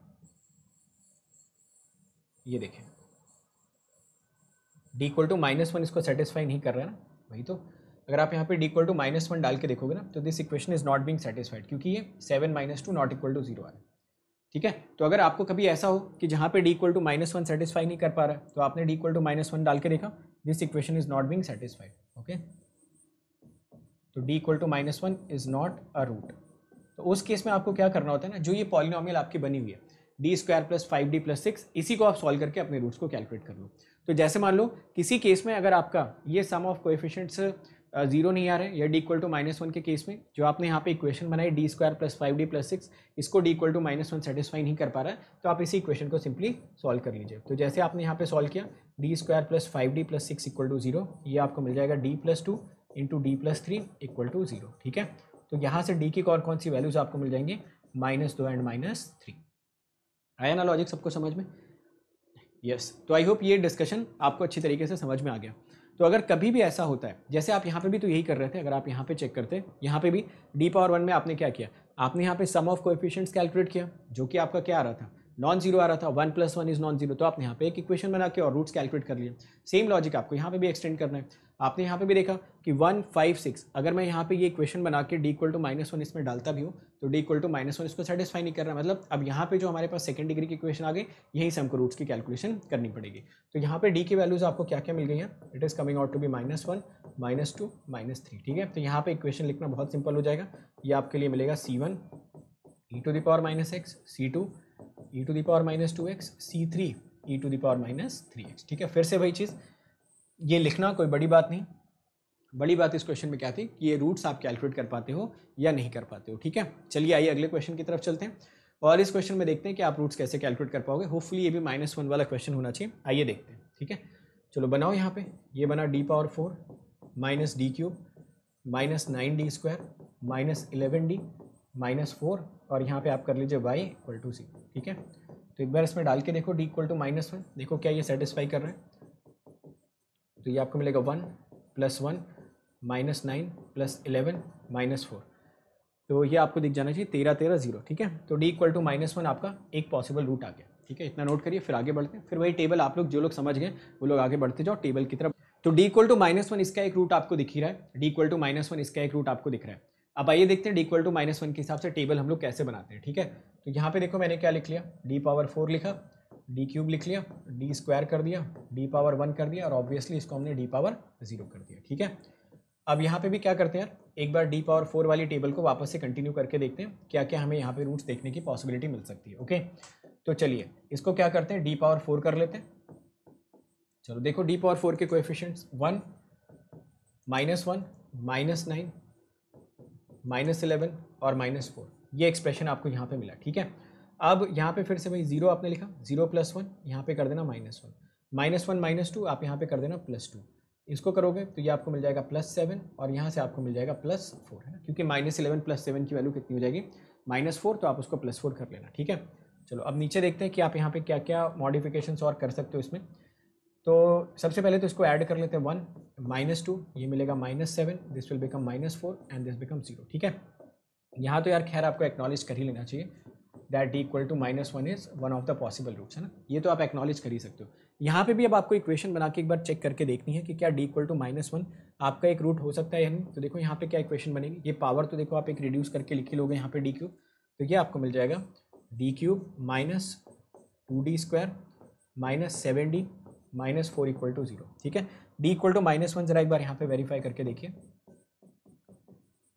ये देखें। D equal to minus one इसको सेटिस्फाई नहीं कर रहा है ना? वही तो। अगर आप यहाँ पे D equal to minus one डाल के देखोगे ना तो this equation is not being satisfied क्योंकि ये seven minus two not equal to zero आ रहा है। ठीक है? तो अगर आपको कभी ऐसा हो कि जहाँ पे D equal to minus one satisfy नहीं कर पा रहा है तो आपने D equal to minus one डाल के देखा this equation is not being satisfied okay तो D equal to minus one is not a root तो उस केस में आपको क्या करना होता है ना, जो ये पॉलिनॉमियल आपकी बनी हुई है D square plus five D plus six इसी को आप सॉल्व करके अपने रूट्स को कैलकुलेट कर लो। तो जैसे मान लो, किसी केस में अगर आपका ये सम ऑफ़ कोएफिशिएंट्स ज़ीरो नहीं आ रहे, या D equal to minus one के केस में, जो आपने यहाँ पे इक्वेशन बनाई D square plus five D plus six इसको D equal to minus one satisfy नहीं कर पा रहा है तो आप इसी इक्वेशन को सिंपली सॉल्व कर लीजिए। तो जैसे आपने यहाँ पे सॉल्व किया D square plus five D plus six equal to zero ये आपको मिल जाएगा D plus two into D plus three equal to zero ठीक है? तो यहाँ से डी की कौन कौन सी वैल्यूज़ आपको मिल जाएँगे? माइनस दो एंड माइनस थ्री आया ना लॉजिक सबको समझ में? यस तो आई होप ये डिस्कशन आपको अच्छी तरीके से समझ में आ गया। तो अगर कभी भी ऐसा होता है, जैसे आप यहाँ पे भी तो यही कर रहे थे, अगर आप यहाँ पे चेक करते, यहाँ पे भी डी पावर वन में आपने क्या किया? आपने यहाँ पे सम ऑफ़ कोएफिशिएंट्स कैलकुलेट किया, जो कि आपका क्या आ रहा था? नॉन ज़ीरो आ रहा था one plus one is non zero तो आपने यहाँ पे एक इक्वेशन बना के और रूट्स कैलकुलेट कर लिए। सेम लॉजिक आपको यहाँ पे भी एक्सटेंड करना है। आपने यहाँ पे भी देखा कि वन फाइव सिक्स, अगर मैं यहाँ पे ये इक्वेशन बना के D equal to minus one इसमें डालता भी हूँ तो D equal to minus one इसको सेटिस्फाई नहीं कर रहा मतलब अब यहाँ पे जो हमारे पास सेकंड डिग्री की इक्वेशन आ गए यही से हमको रूट्स की कैलकुलेशन करनी पड़ेगी। तो यहाँ पे डी की वैल्यूज़ आपको क्या क्या मिल गई हैं? It is coming out to be minus one minus two minus three ठीक है? तो यहाँ पर इक्वेशन लिखना बहुत सिंपल हो जाएगा। ये आपके लिए मिलेगा C one E to the power minus X C two E to the power minus two X C three E to the power minus three X ठीक है? फिर से वही चीज़ ये लिखना कोई बड़ी बात नहीं। बड़ी बात इस क्वेश्चन में क्या थी कि ये रूट्स आप कैलकुलेट कर पाते हो या नहीं कर पाते हो, ठीक है? चलिए आइए अगले क्वेश्चन की तरफ़ चलते हैं। और इस क्वेश्चन में देखते हैं कि आप रूट्स कैसे कैलकुलेट कर पाओगे। होपफुली ये भी माइनस वन वाला क्वेश्चन होना चाहिए। आइए देखते हैं, ठीक है? चलो बनाओ यहाँ पे। ये बना D power four minus D cube minus nine D square minus eleven D minus four और यहाँ पे आप कर लीजिए वाई इक्वल टू सी ठीक है? तो एक बार इसमें डाल के देखो D equal to minus one देखो क्या ये सेटिस्फाई कर रहे हैं। तो ये आपको मिलेगा one plus one minus nine plus eleven minus four. तो ये आपको दिख जाना चाहिए तेरह तेरह ज़ीरो, ठीक है? तो D equal to minus one आपका एक पॉसिबल रूट आ गया, ठीक है? इतना नोट करिए, फिर आगे बढ़ते हैं। फिर वही टेबल आप लोग जो लोग समझ गए, वो लोग आगे बढ़ते जाओ टेबल की तरफ़। तो D equal to minus one इसका एक रूट आपको दिख ही रहा है। D equal to minus one इसका एक रूट आपको दिख रहा है। अब आइए देखते हैं D equal to minus one के हिसाब से टेबल हम लोग कैसे बनाते हैं, ठीक है? तो यहाँ पे देखो मैंने क्या लिख लिया डी पावर फोर लिखा। डी क्यूब लिख लिया, डी स्क्वायर कर दिया, डी पावर वन कर दिया और ऑब्वियसली इसको हमने डी पावर ज़ीरो कर दिया, ठीक है? अब यहाँ पे भी क्या करते हैं यार? एक बार डी पावर फोर वाली टेबल को वापस से कंटिन्यू करके देखते हैं क्या क्या हमें यहाँ पे रूट्स देखने की पॉसिबिलिटी मिल सकती है, ओके? तो चलिए, इसको क्या करते हैं? डी पावर फोर कर लेते हैं। चलो देखो, डी पावर फोर के coefficients one minus one minus nine minus eleven और माइनस फोर ये एक्सप्रेशन आपको यहाँ पे मिला, ठीक है? अब यहाँ पे फिर से भाई ज़ीरो आपने लिखा ज़ीरो प्लस वन यहाँ पे कर देना minus one minus one minus two आप यहाँ पे कर देना प्लस टू इसको करोगे तो ये आपको मिल जाएगा प्लस सेवन और यहाँ से आपको मिल जाएगा प्लस फोर है ना? क्योंकि माइनस इलेवन प्लस सेवन की वैल्यू कितनी हो जाएगी? माइनस फोर तो आप उसको प्लस फोर कर लेना, ठीक है? चलो, अब नीचे देखते हैं कि आप यहाँ पे क्या क्या मॉडिफिकेशन और कर सकते हो इसमें. तो सबसे पहले तो इसको ऐड कर लेते हैं वन माइनस टू ये मिलेगा minus seven this will become minus four and this become zero ठीक है? यहाँ तो यार खैर आपको एक्नॉलेज कर ही लेना चाहिए। That equal to minus one is one of the possible roots है ना? ये तो आप एक्नॉलेज कर ही सकते हो। यहाँ पे भी अब आपको इक्वेशन बना के एक बार चेक करके देखनी है कि क्या D equal to minus one आपका एक रूट हो सकता है तो देखो यहाँ पे क्या इक्वेशन बनेगी। ये पावर तो देखो आप एक रिड्यूस करके लिखे लोगे यहाँ पे डी क्यूब तो ये आपको मिल जाएगा। D cube minus two D square minus seven D minus four equal to zero ठीक है? D equal to minus one जरा एक बार यहाँ पे वेरीफाई करके देखिए।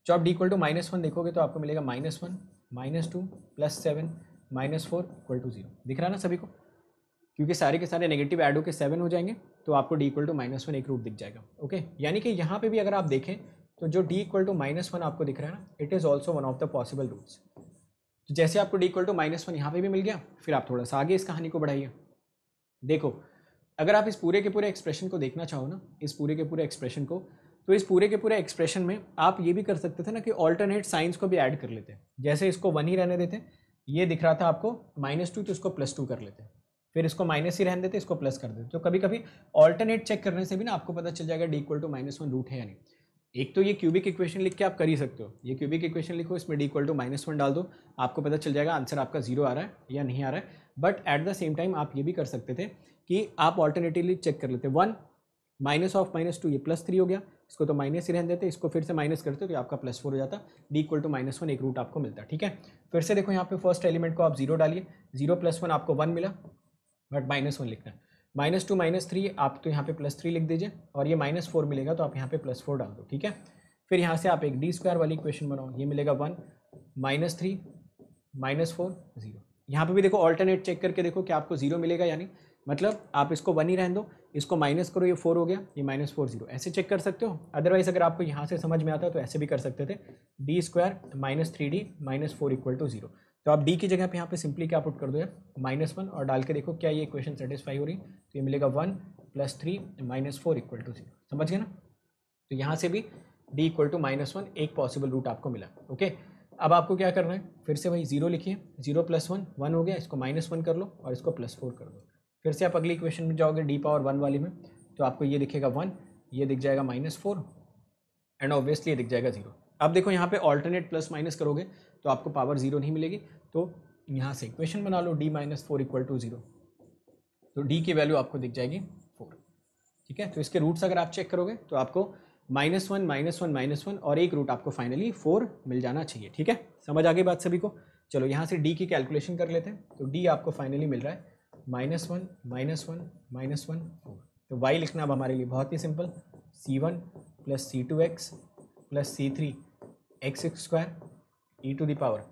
जब आप D equal to minus one देखोगे तो आपको मिलेगा minus one minus two plus seven minus four equal to zero दिख रहा है ना सभी को? क्योंकि सारे के सारे नेगेटिव ऐड होकर सेवन हो जाएँगे तो आपको D equal to minus one एक रूट दिख जाएगा। ओके यानी कि यहाँ पे भी अगर आप देखें तो जो D equal to minus one आपको दिख रहा है ना it is also one of the possible roots तो जैसे आपको D equal to minus one यहाँ पर भी मिल गया, फिर आप थोड़ा सा आगे इस कहानी को बढ़ाइए। देखो, अगर आप इस पूरे के पूरे एक्सप्रेशन को देखना चाहो ना, इस पूरे के पूरे एक्सप्रेशन को तो इस पूरे के पूरे एक्सप्रेशन में आप ये भी कर सकते थे ना कि ऑल्टरनेट साइंस को भी ऐड कर लेते जैसे इसको वन ही रहने देते ये दिख रहा था आपको माइनस टू तो इसको प्लस टू कर लेते फिर इसको माइनस ही रहने देते इसको प्लस कर देते तो कभी कभी ऑल्टरनेट चेक करने से भी ना आपको पता चल जाएगा D equal to minus one root है या नहीं। एक तो ये क्यूबिक इक्वेशन लिख के आप कर ही सकते हो। ये क्यूबिक इक्वेशन लिखो, इसमें D equal to minus one डाल दो, आपको पता चल जाएगा आंसर आपका ज़ीरो आ रहा है या नहीं आ रहा है। But at the same time आप ये भी कर सकते थे कि आप ऑल्टरनेटिवली चेक कर लेते। One minus of minus two ये प्लस थ्री हो गया। इसको तो माइनस ही रहने देते, इसको फिर से माइनस करते तो आपका प्लस फोर हो जाता। D equal to minus one एक रूट आपको मिलता ठीक है? फिर से देखो यहाँ पे फ़र्स्ट एलिमेंट को आप ज़ीरो डालिए। ज़ीरो प्लस वन आपको वन मिला बट माइनस वन लिखना है। माइनस टू माइनस थ्री आप तो यहाँ पे प्लस थ्री लिख दीजिए, और ये माइनस फोर मिलेगा तो आप यहाँ पे प्लस फोर डाल दो, ठीक है? फिर यहाँ से आप एक डी स्क्वायर वाली इक्वेशन बनाओ, ये मिलेगा one minus three minus four zero यहाँ पे भी देखो ऑल्टरनेट चेक करके देखो कि आपको ज़ीरो मिलेगा यानी मतलब आप इसको वन ही रहने दो, इसको माइनस करो, ये फोर हो गया, ये माइनस फोर ज़ीरो ऐसे चेक कर सकते हो। अदरवाइज़ अगर आपको यहाँ से समझ में आता तो ऐसे भी कर सकते थे। D square minus three D minus four equal to zero तो आप डी की जगह पे यहाँ पे सिंपली क्या पुट कर दो यार? माइनस वन और डाल के देखो क्या ये इक्वेशन सेटिस्फाई हो रही। तो ये मिलेगा one plus three minus four equal to zero समझ गए ना? तो यहाँ से भी D equal to minus one एक पॉसिबल रूट आपको मिला। ओके अब आपको क्या करना है? फिर से वही ज़ीरो लिखिए। ज़ीरो प्लस वन वन हो गया, इसको माइनस वन कर लो और इसको प्लस फोर कर दो। फिर से आप अगली इक्वेशन में जाओगे डी पावर वन वाली में तो आपको ये दिखेगा वन ये दिख जाएगा माइनस फोर एंड ऑब्वियसली ये दिख जाएगा ज़ीरो अब देखो यहाँ पे ऑल्टरनेट प्लस माइनस करोगे तो आपको पावर ज़ीरो नहीं मिलेगी तो यहाँ से इक्वेशन बना लो D minus four equal to zero तो डी की वैल्यू आपको दिख जाएगी फोर ठीक है? तो इसके रूट्स अगर आप चेक करोगे तो आपको minus one minus one minus one और एक रूट आपको फाइनली फोर मिल जाना चाहिए. ठीक है? समझ आ गई बात सभी को? चलो यहाँ से डी की कैलकुलेशन कर लेते हैं तो डी आपको फाइनली मिल रहा है minus one minus one minus one four तो वाई लिखना अब हमारे लिए बहुत ही simple C one plus C two X plus C three X square E to the power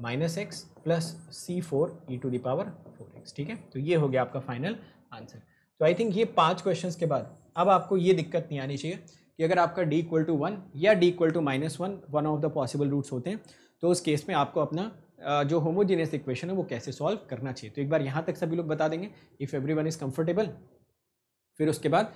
minus X plus C four E to the power four X ठीक है? तो ये हो गया आपका फाइनल आंसर तो आई थिंक ये पाँच क्वेश्चंस के बाद अब आपको ये दिक्कत नहीं आनी चाहिए कि अगर आपका डी इक्वल टू वन या D equal to minus one one of the possible roots होते हैं तो उस केस में आपको अपना जो होमोजीनियस इक्वेशन है, वो कैसे सॉल्व करना चाहिए? तो एक बार यहाँ तक सभी लोग बता देंगे if every one is comfortable फिर उसके बाद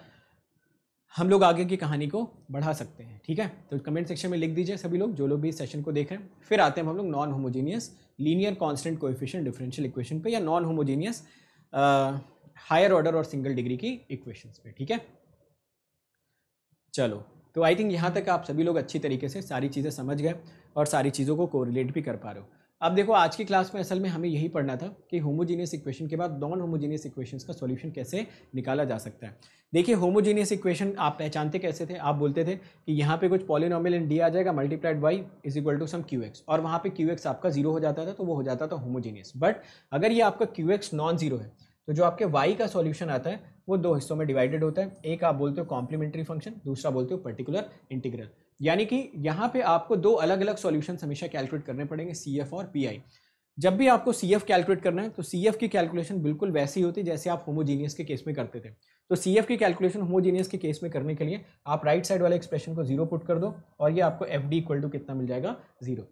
हम लोग आगे की कहानी को बढ़ा सकते हैं, ठीक है? तो कमेंट सेक्शन में लिख दीजिए सभी लोग, जो लोग भी इस सेशन को देख रहे हैं। फिर आते हैं हम लोग non homogeneous linear constant coefficient differential equation पे या नॉन होमोजीनियस हायर ऑर्डर और सिंगल डिग्री की इक्वेशंस पे, ठीक है? चलो तो आई थिंक यहाँ तक आप सभी लोग अच्छी तरीके से सारी चीज़ें समझ गए और सारी चीज़ों को कोरिलेट भी कर पा रहे हो। अब देखो, आज की क्लास में असल में हमें यही पढ़ना था कि होमोजीनियस इक्वेशन के बाद नॉन होमोजीनियस इक्वेशंस का सॉल्यूशन कैसे निकाला जा सकता है। देखिए होमोजीनियस इक्वेशन आप पहचानते कैसे थे? आप बोलते थे कि यहाँ पे कुछ पॉलिनॉमियल इन डी आ जाएगा multiplied by is equal to some Q X और वहाँ पे क्यू एक्स आपका ज़ीरो हो जाता था तो वो हो जाता था होमोजीनियस बट अगर ये आपका क्यू एक्स नॉन ज़ीरो है तो जो आपके वाई का सॉल्यूशन आता है, वो दो हिस्सों में डिवाइडेड होता है। एक आप बोलते हो कॉम्प्लीमेंट्री फ़ंक्शन दूसरा बोलते हो पर्टिकुलर इंटीग्रल यानी कि यहाँ पे आपको दो अलग अलग सॉल्यूशन हमेशा कैलकुलेट करने पड़ेंगे सी एफ़ और पी आई जब भी आपको सी एफ़ कैलकुलेट करना है तो सी एफ़ की कैलकुलेशन बिल्कुल वैसी होती है जैसे आप होमोजीनियस के केस में करते थे। तो सी एफ़ की कैलकुलेशन होमोजीनियस के केस में करने के लिए आप राइट साइड वाले एक्सप्रेशन को ज़ीरो पुट कर दो और ये आपको एफ़ डी इक्वल टू कितना मिल जाएगा? ज़ीरो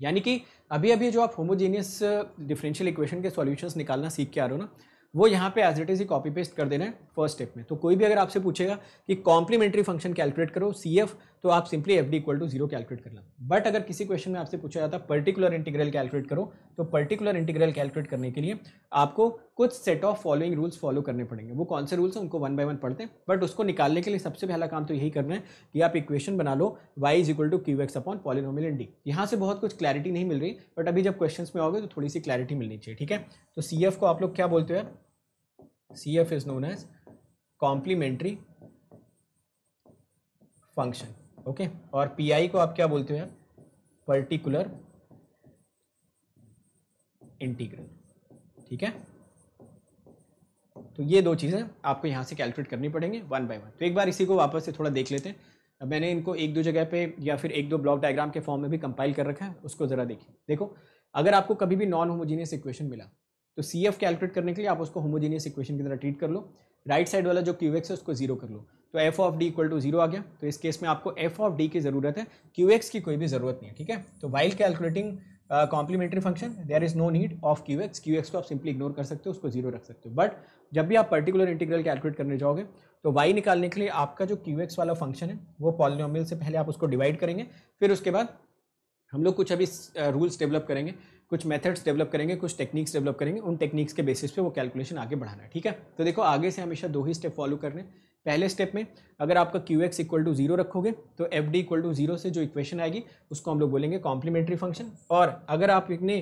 यानी कि अभी अभी जो आप होमोजीनियस डिफरेंशियल इक्वेशन के सॉल्यूशंस निकालना सीख के आ रहे हो ना, वो यहाँ पे एज इट इज़ ही कॉपी पेस्ट कर देना है फ़र्स्ट स्टेप में। तो कोई भी अगर आपसे पूछेगा कि कॉम्प्लीमेंट्री फ़ंक्शन कैलकुलेट करो सी एफ़ तो आप simply F D equal to zero calculate करना बट अगर किसी क्वेश्चन में आपसे पूछा जाता पर्टिकुलर इंटीग्रल कैलकुलेट करो तो पर्टिकुलर इंटीग्रल कैलकुलेट करने के लिए आपको कुछ set of following rules follow करने पड़ेंगे। वो कौन से रूल्स हैं, उनको वन बाय वन पढ़ते हैं। बट उसको निकालने के लिए सबसे पहला काम तो यही करना है कि आप इक्वेशन बना लो Y is equal to Q X upon polynomial D यहाँ से बहुत कुछ क्लैरिटी नहीं मिल रही बट अभी जब क्वेश्चन में आओगे तो थोड़ी सी क्लैरिटी मिलनी चाहिए, ठीक है? तो सी एफ़ को आप लोग क्या बोलते हैं F is known as complementary function okay? और पी को आप क्या बोलते हो पर्टिकुलर इंटीग्रल ठीक है? तो ये दो चीज़ें आपको यहाँ से कैलकुलेट करनी पड़ेंगे वन बाय वन तो एक बार इसी को वापस से थोड़ा देख लेते हैं। अब मैंने इनको एक दो जगह पे या फिर एक दो ब्लॉक डायग्राम के फॉर्म में भी कंपाइल कर रखा है, उसको ज़रा देखिए। देखो, अगर आपको कभी भी नॉन होमोजीनियस इक्वेशन मिला तो सी एफ़ कैलकुलेट करने के लिए आप उसको होमोजीनियस इक्वेशन की तरह ट्रीट कर लो। राइट साइड वाला जो क्यू एक्स है, उसको ज़ीरो कर लो। तो F of D equal to zero आ गया। तो इस केस में आपको एफ़ ऑफ़ डी की ज़रूरत है क्यू एक्स की कोई भी ज़रूरत नहीं है, ठीक है? तो while calculating complementary function there is no need of Q X Q X को आप सिंपली इग्नोर कर सकते हो, उसको ज़ीरो रख सकते हो। बट जब भी आप पर्टिकुलर इंटीग्रल कैलकुलेट करने जाओगे तो वाई निकालने के लिए आपका जो क्यू एक्स वाला फ़ंक्शन है, वो पॉलिनोमियल से पहले आप उसको डिवाइड करेंगे, फिर उसके बाद हम लोग कुछ अभी रूल्स डेवलप करेंगे। कुछ मेथड्स डेवलप करेंगे, कुछ टेक्निक्स डेवलप करेंगे, उन टेक्निक्स के बेसिस पे वो कैलकुलेशन आगे बढ़ाना है, ठीक है? तो देखो, आगे से हमेशा दो ही स्टेप फॉलो करने पहले स्टेप में अगर आपका Q X equal to zero रखोगे तो F D equal to zero से जो इक्वेशन आएगी, उसको हम लोग बोलेंगे कॉम्प्लीमेंट्री फ़ंक्शन और अगर आप इतने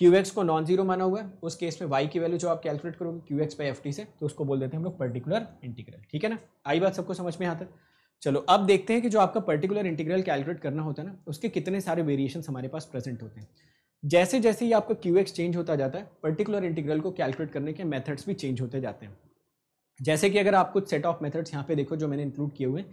क्यू एक्स को नॉन ज़ीरो माना हुआ है, उस केस में वाई की वैल्यू जो आप कैलकुलेट करोगे Q X by F T से तो उसको बोल देते हैं हम लोग पर्टिकुलर इंटीग्रल ठीक है ना? आई बात सबको समझ में आता है? चलो, अब देखते हैं कि जो आपका पर्टिकुलर इंटीग्रल कैलकुलेट करना होता है ना, उसके कितने सारे वेरिएशन हमारे पास प्रेजेंट होते हैं। जैसे जैसे ही आपका क्यू एक्स चेंज होता जाता है पर्टिकुलर इंटीग्रल को कैलकुलेट करने के मेथड्स भी चेंज होते जाते हैं। जैसे कि अगर आप कुछ सेट ऑफ़ मेथड्स यहाँ पे देखो जो मैंने इंक्लूड किए हुए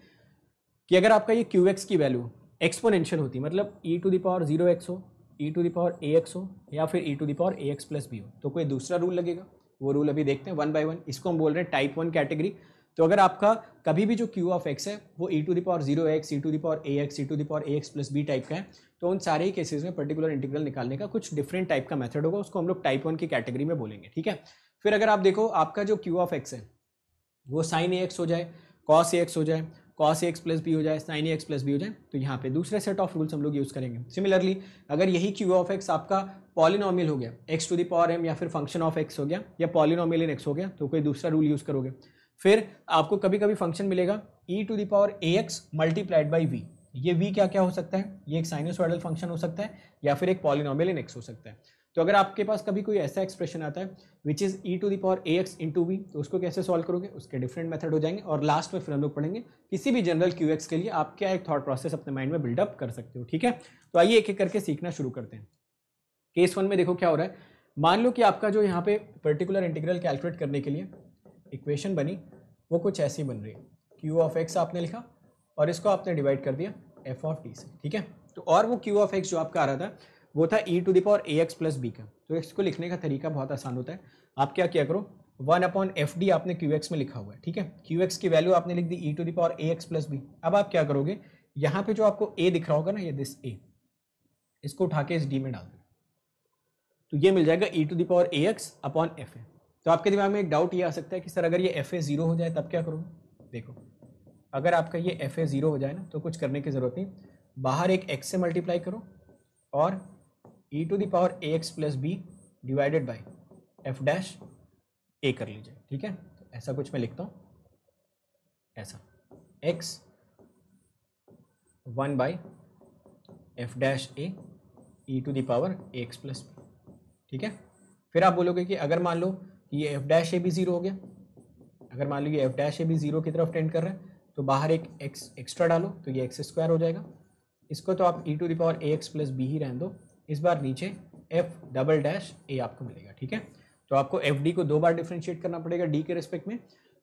कि अगर आपका ये क्यू एक्स की वैल्यू एक्सपोनेंशियल होती मतलब E to the power zero X हो E to the power A X हो, या फिर E to the power A X plus B हो तो कोई दूसरा रूल लगेगा। वो रूल अभी देखते हैं वन बाय वन इसको हम बोल रहे हैं टाइप वन कैटेगरी तो अगर आपका कभी भी जो क्यू ऑफ़ एक्स है, वो E to the power zero X E to the power A X E to the power A X plus B type का है तो उन सारे ही केसेस में पर्टिकुलर इंटीग्रल निकालने का कुछ डिफरेंट टाइप का मेथड होगा, उसको हम लोग टाइप वन की कैटेगरी में बोलेंगे, ठीक है? फिर अगर आप देखो, आपका जो क्यू ऑफ़ एक्स है, वो साइन ए एक्स हो जाए कॉस ए एक्स हो जाए कॉस एक्स प्लस बी हो जाए साइन एक्स प्लस बी हो जाए तो यहाँ पे दूसरे सेट ऑफ़ रूल्स हम लोग यूज़ करेंगे। सिमिलरली अगर यही क्यू ऑफ़ एक्स आपका पॉलिनॉमियल हो गया X to the power M या फिर फ़ंक्शन ऑफ़ एक्स हो गया, या पॉलिनॉमियल इन एक्स हो गया तो कोई दूसरा रूल यूज़ करोगे। फिर आपको कभी कभी फ़ंक्शन मिलेगा E to the power A X multiplied by V ये वी क्या क्या हो सकता है? ये एक साइनोसॉइडल फ़ंक्शन हो सकता है, या फिर एक पॉलिनोमियल इन एक्स हो सकता है। तो अगर आपके पास कभी कोई ऐसा एक्सप्रेशन आता है which is E to the power A X into V तो उसको कैसे सॉल्व करोगे? उसके डिफरेंट मेथड हो जाएँगे, और लास्ट में फिर हम लोग पढ़ेंगे, किसी भी जनरल क्यू एक्स के लिए आप क्या एक थॉट प्रोसेस अपने माइंड में बिल्डअप कर सकते हो, ठीक है? तो आइए एक एक करके सीखना शुरू करते हैं। केस वन में देखो क्या हो रहा है। मान लो कि आपका जो यहाँ पे पर्टिकुलर इंटीग्रल कैलकुलेट करने के लिए इक्वेशन बनी, वो कुछ ऐसी बन रही है। क्यू ऑफ़ एक्स आपने लिखा और इसको आपने डिवाइड कर दिया एफ़ ऑफ़ टी से, ठीक है? तो और वो क्यू ऑफ़ एक्स जो आपका आ रहा था, वो था E to the power A X plus B का। तो इसको लिखने का तरीका बहुत आसान होता है। आप क्या क्या करो? वन अपॉन एफ़ डी आपने क्यू एक्स में लिखा हुआ है, ठीक है? क्यू एक्स की वैल्यू आपने लिख दी E to the power A X plus B अब आप क्या करोगे? यहाँ पे जो आपको ए दिख रहा होगा ना, ये दिस ए इसको उठा के इस डी में डाल देना तो ये मिल जाएगा E to the power A X upon F A तो आपके दिमाग में एक डाउट ये आ सकता है कि, सर, अगर ये एफ़ ए ज़ीरो हो जाए, तब क्या करोगे देखो, अगर आपका ये एफ़ ए ज़ीरो हो जाए ना तो कुछ करने की ज़रूरत नहीं। बाहर एक एक्स से मल्टीप्लाई करो और E to the power A X plus B divided by F dash A कर लीजिए। ठीक है? तो ऐसा कुछ मैं लिखता हूँ। ऐसा। X one by F dash A E to the power A X plus B ठीक है? फिर आप बोलोगे कि, अगर मान लो ये एफ़ डैश ए भी ज़ीरो हो गया। अगर मान लो ये एफ़ डैश ए भी ज़ीरो की तरफ़ टेंड कर रहा है तो बाहर एक एक्स एक्स्ट्रा डालो तो ये एक्स स्क्वायर हो जाएगा। इसको तो आप E to the power A X plus B ही रहने दो। इस बार नीचे एफ़ डबल डैश ए आपको मिलेगा, ठीक है? तो आपको एफ़ डी को दो बार डिफ्रेंशिएट करना पड़ेगा डी के रिस्पेक्ट में।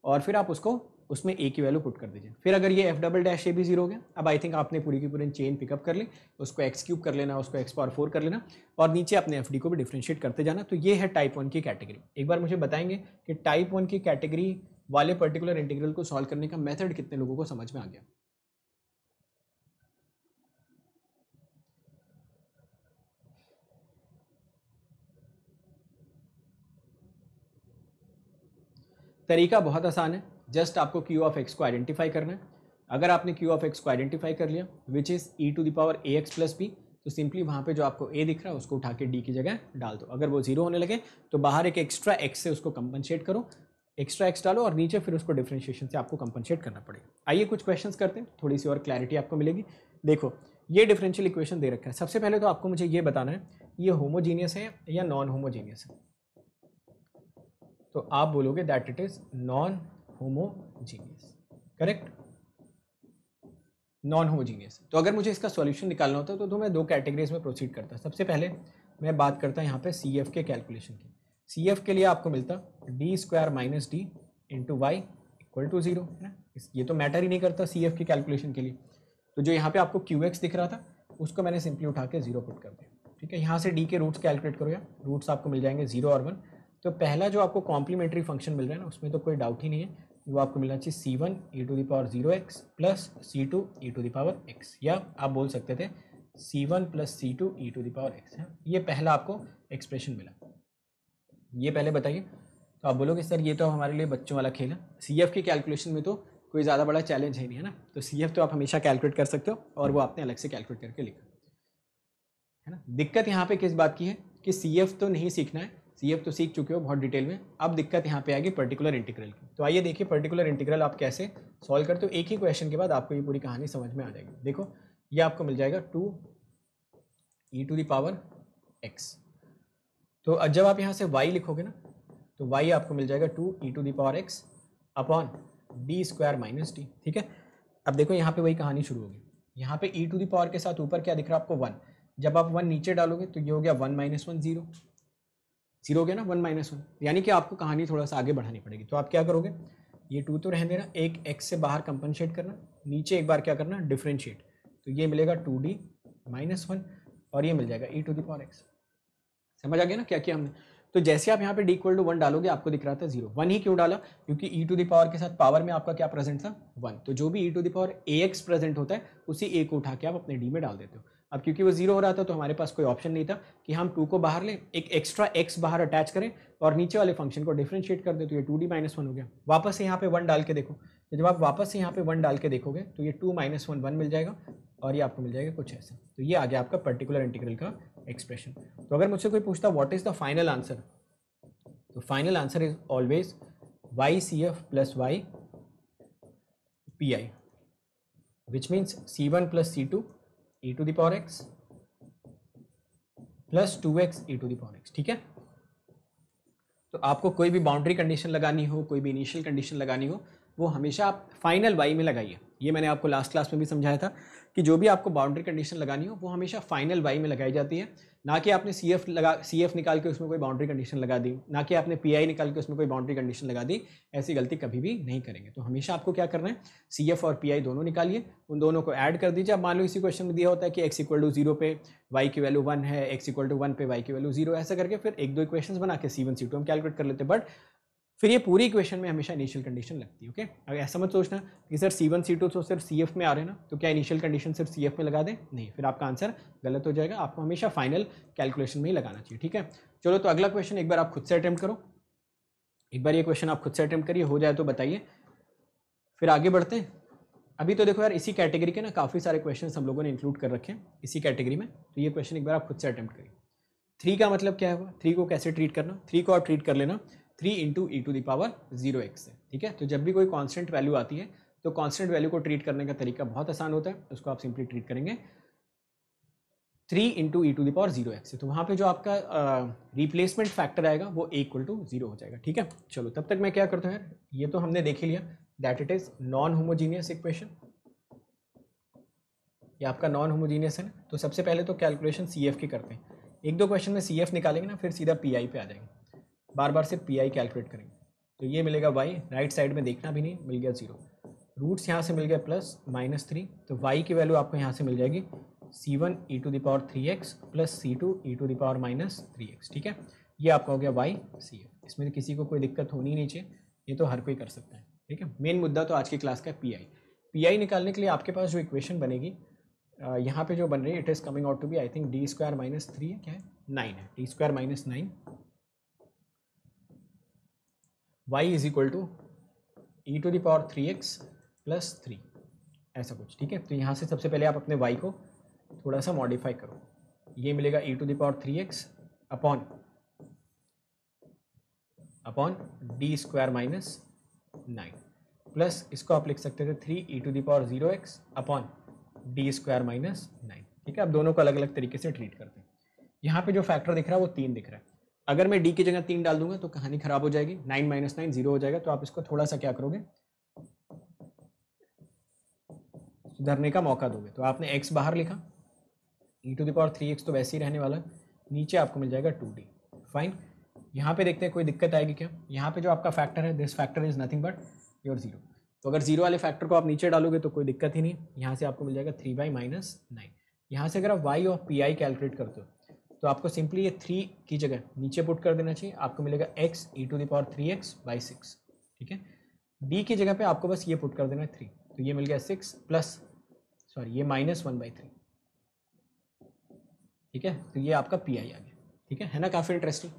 और फिर आप उसको उसमें ए की वैल्यू पुट कर दीजिए। फिर अगर ये एफ़ डबल डैश ए भी ज़ीरो हो गया, अब आई थिंक आपने पूरी की पूरी चेन पिकअप कर ली, उसको एक्स क्यूब कर लेना, उसको एक्स पावर फोर कर लेना और नीचे अपने एफ़ डी को भी डिफ्रेंशिएट करते जाना। तो ये है टाइप वन की कैटेगरी एक बार मुझे बताएँगे कि टाइप वन की कैटेगरी वाले पर्टिकुलर इंटीग्रल को सॉल्व करने का मेथड कितने लोगों को समझ में आ गया। तरीका बहुत आसान है। जस्ट आपको क्यू ऑफ़ एक्स को आइडेंटिफाई करना है। अगर आपने क्यू ऑफ़ एक्स को आइडेंटिफाई कर लिया which is E to the power A X plus B तो सिंपली वहाँ पे जो आपको ए दिख रहा है, उसको उठा के डी की जगह डाल दो। अगर वो ज़ीरो होने लगे तो बाहर एक एक्स्ट्रा एक्स से उसको कंपनसेट करो। एक्स्ट्रा एक्स डालो और नीचे फिर उसको डिफ्रेंशिएशन से आपको कंपनसेट करना पड़ेगा। आइए कुछ क्वेश्चन करते हैं। थोड़ी सी और क्लैरिटी आपको मिलेगी। देखो, ये डिफरेंशियल इक्वेशन दे रखा है। सबसे पहले तो आपको मुझे ये बताना है, ये होमोजीनियस है या नॉन होमोजीनियस है? तो आप बोलोगे that it is non homogeneous correct non homogeneous तो अगर मुझे इसका सॉल्यूशन निकालना होता तो, तो मैं दो कैटेगरीज में प्रोसीड करता। सबसे पहले मैं बात करता यहाँ पे सी एफ़ के कैलकुलेशन की। सी एफ़ के लिए आपको मिलता D square minus D into Y equal to zero है ये तो मैटर ही नहीं करता सी एफ़ के कैलकुलेशन के लिए। तो जो यहाँ पे आपको क्यू एक्स दिख रहा था उसको मैंने सिंपली उठा के ज़ीरो पुट कर दिया। ठीक है? यहाँ से डी के रूट्स कैलकुलेट करो या। रूट्स आपको मिल जाएँगे ज़ीरो और वन तो पहला जो आपको कॉम्प्लीमेंट्री फ़ंक्शन मिल रहा है ना, उसमें तो कोई डाउट ही नहीं है वो आपको मिलना चाहिए C one E to the power zero X plus C two E to the power X या आप बोल सकते थे C one plus C two E to the power X है। ये पहला आपको एक्सप्रेशन मिला। ये पहले बताइए। तो आप बोलोगे, सर, ये तो हमारे लिए बच्चों वाला खेल है। सी एफ़ की कैलकुलेशन में तो कोई ज़्यादा बड़ा चैलेंज है नहीं, है ना? तो सी एफ़ तो आप हमेशा कैलकुलेट कर सकते हो और वो आपने अलग से कैलकुलेट करके लिखा। है ना? दिक्कत यहाँ पे किस बात की है कि सी एफ़ तो नहीं सीखना है। सी एफ़ तो सीख चुके हो बहुत डिटेल में। अब दिक्कत यहाँ पे आएगी पर्टिकुलर इंटीग्रल की। तो आइए देखिए पर्टिकुलर इंटीग्रल आप कैसे सॉल्व करते हो। एक ही क्वेश्चन के बाद आपको ये पूरी कहानी समझ में आ जाएगी। देखो, ये आपको मिल जाएगा two E to the power X तो जब आप यहाँ से वाई लिखोगे ना तो वाई आपको मिल जाएगा two E to the power X upon D square minus D ठीक है? अब देखो, यहाँ पे वही कहानी शुरू होगी। यहाँ पे ई टू दावर के साथ ऊपर क्या दिख रहा है आपको? वन जब आप वन नीचे डालोगे तो ये हो गया one minus one zero zero हो गया ना वन माइनस वन यानी कि आपको कहानी थोड़ा सा आगे बढ़ानी पड़ेगी। तो आप क्या करोगे? ये टू तो रहने देना। एक एक्स से बाहर कंपनशेट करना। नीचे एक बार क्या करना? डिफ्रेंशिएट तो ये मिलेगा टू डी माइनस वन और ये मिल जाएगा ई टू दावर एक्स समझ आ गया ना क्या किया हमने? तो जैसे आप यहाँ पे डी इक्वल टू वन डालोगे, आपको दिख रहा था ज़ीरो वन ही क्यों डाला? क्योंकि ई टू दावर के साथ पावर में आपका क्या प्रेजेंट था? वन तो जो भी E to the power A X present होता है, उसी ए को उठा के आप अपने डी में डाल देते हो। अब क्योंकि वो ज़ीरो हो रहा था तो हमारे पास कोई ऑप्शन नहीं था कि हम टू को बाहर लें, एक एक्स्ट्रा एक्स बाहर अटैच करें और नीचे वाले फ़ंक्शन को डिफ्रेंशिएट कर दे तो ये टू डी माइनस वन हो गया। वापस से यहाँ पे वन डाल के देखो। तो जब आप वापस से यहाँ पे वन डाल के देखोगे तो ये टू माइनस वन वन मिल जाएगा और ये आपको मिल जाएगा कुछ ऐसा। तो ये आ गया आपका पर्टिकुलर इंटीग्रल का एक्सप्रेशन तो अगर मुझसे कोई पूछता what is the final answer तो final answer is always Y C F plus Y P I which means C one plus C two E to the power X plus two X E to the power X ठीक है? तो आपको कोई भी boundary condition लगानी हो, कोई भी इनिशियल कंडीशन लगानी हो, वो हमेशा आप फाइनल वाई में लगाइए। ये मैंने आपको लास्ट क्लास में भी समझाया था कि जो भी आपको बाउंड्री कंडीशन लगानी हो, वो हमेशा फाइनल वाई में लगाई जाती है। ना कि आपने सी एफ़ लगा सी एफ़ निकाल के उसमें कोई बाउंड्री कंडीशन लगा दी, ना कि आपने पी आई निकाल के उसमें कोई बाउंड्री कंडीशन लगा दी, ऐसी गलती कभी भी नहीं करेंगे। तो हमेशा आपको क्या करना है सी एफ़ और पी आई दोनों निकालिए, उन दोनों को ऐड कर दीजिए। अब मान लो इसी क्वेश्चन में दिया होता है कि एक्स इक्वल टू ज़ीरो पे वाई की वैल्यू वन है एक्स इक्वल टू वन पे वाई की वैल्यू ज़ीरो ऐसा करके फिर एक दो इक्वेशन बना के सी वन सी टू हम कैलकुलेट कर लेते हैं। बट फिर ये पूरी इक्वेशन में हमेशा इनिशियल कंडीशन लगती है ओके अगर ऐसा मत सोचना कि sir C one C two तो सिर्फ़ सी एफ़ में आ रहे हैं ना तो क्या इनिशियल कंडीशन सिर्फ़ सी एफ़ में लगा दें? नहीं, फिर आपका आंसर गलत हो जाएगा। आपको हमेशा फाइनल कैलकुलेशन में ही लगाना चाहिए, ठीक है? चलो तो अगला क्वेश्चन एक बार आप खुद से अटैम्प्ट करो। एक बार ये क्वेश्चन आप खुद से अटैम्प्ट करिए, हो जाए तो बताइए। फिर आगे बढ़ते हैं। अभी तो देखो यार, इसी कैटेगरी के ना काफ़ी सारे क्वेश्चन हम लोगों ने इंक्लूड कर रखे हैं, इसी कैटेगरी में। तो ये क्वेश्चन एक बार आप खुद से अटैम्प्ट करिए। थ्री का मतलब क्या है थ्री को कैसे ट्रीट करना? थ्री को आप ट्रीट कर लेना। Three into E to the power zero X से ठीक है? तो जब भी कोई कॉन्स्टेंट वैल्यू आती है तो कॉन्स्टेंट वैल्यू को ट्रीट करने का तरीका बहुत आसान होता है, उसको आप सिंपली ट्रीट करेंगे। Three into E to the power zero X तो वहाँ पे जो आपका रिप्लेसमेंट फैक्टर आएगा, वो ए इक्वल टू ज़ीरो हो जाएगा, ठीक है? चलो, तब तक मैं क्या करता हूँ यार? ये तो हमने देख ही लिया। That it is non homogeneous equation ये आपका नॉन होमोजीनियस है तो सबसे पहले तो कैलकुलेशन सी एफ़ की करते हैं। एक दो क्वेश्चन में सी एफ़ निकालेंगे ना, फिर सीधा पी आई पे आ जाएँगे। बार बार से पी आई कैलकुलेट करेंगे। तो ये मिलेगा वाई राइट साइड में देखना भी नहीं, मिल गया ज़ीरो रूट्स यहाँ से मिल गया प्लस माइनस थ्री तो वाई की वैल्यू आपको यहाँ से मिल जाएगी C one E to the power three X plus C two E to the power minus three X ठीक है? ये आपका हो गया वाई सी एफ़ इसमें किसी को कोई दिक्कत होनी नहीं चाहिए, ये तो हर कोई कर सकता है, ठीक है? मेन मुद्दा तो आज की क्लास का पी आई पी आई निकालने के लिए आपके पास जो इक्वेशन बनेगी यहाँ पे जो बन रही है it is coming out to be I think D square minus three है, क्या है? नाइन है। D square minus nine Y is equal to E to the power three X plus three ऐसा कुछ, ठीक है? तो यहाँ से सबसे पहले आप अपने वाई को थोड़ा सा मॉडिफाई करो। ये मिलेगा E to the power three X upon upon D square minus nine plus इसको आप लिख सकते थे three E to the power zero X upon D square minus nine ठीक है? आप दोनों को अलग अलग तरीके से ट्रीट करते हैं। यहाँ पे जो फैक्टर दिख रहा है वो तीन दिख रहा है। अगर मैं डी की जगह तीन डाल दूँगा तो कहानी खराब हो जाएगी नाइन माइनस नाइन ज़ीरो हो जाएगा तो आप इसको थोड़ा सा क्या करोगे? सुधरने का मौका दोगे। तो आपने एक्स बाहर लिखा E to the power three X तो वैसे ही रहने वाला नीचे आपको मिल जाएगा टू डी फाइन यहाँ पे देखते हैं कोई दिक्कत आएगी क्या? यहाँ पे जो आपका फैक्टर है this factor is nothing but your zero तो अगर ज़ीरो वाले फैक्टर को आप नीचे डालोगे तो कोई दिक्कत ही नहीं, यहाँ से आपको मिल जाएगा थ्री बाई माइनस नाइन यहाँ से अगर आप वाई और पी आई कैलकुलेट करते हो तो आपको सिंपली ये थ्री की जगह नीचे पुट कर देना चाहिए। आपको मिलेगा X E to the power three X by six ठीक है? डी की जगह पे आपको बस ये पुट कर देना है थ्री तो ये मिल गया सिक्स प्लस सॉरी ये माइनस वन बाई थ्री ठीक है? तो ये आपका पी आई आ गया, ठीक है? है ना? काफ़ी इंटरेस्टिंग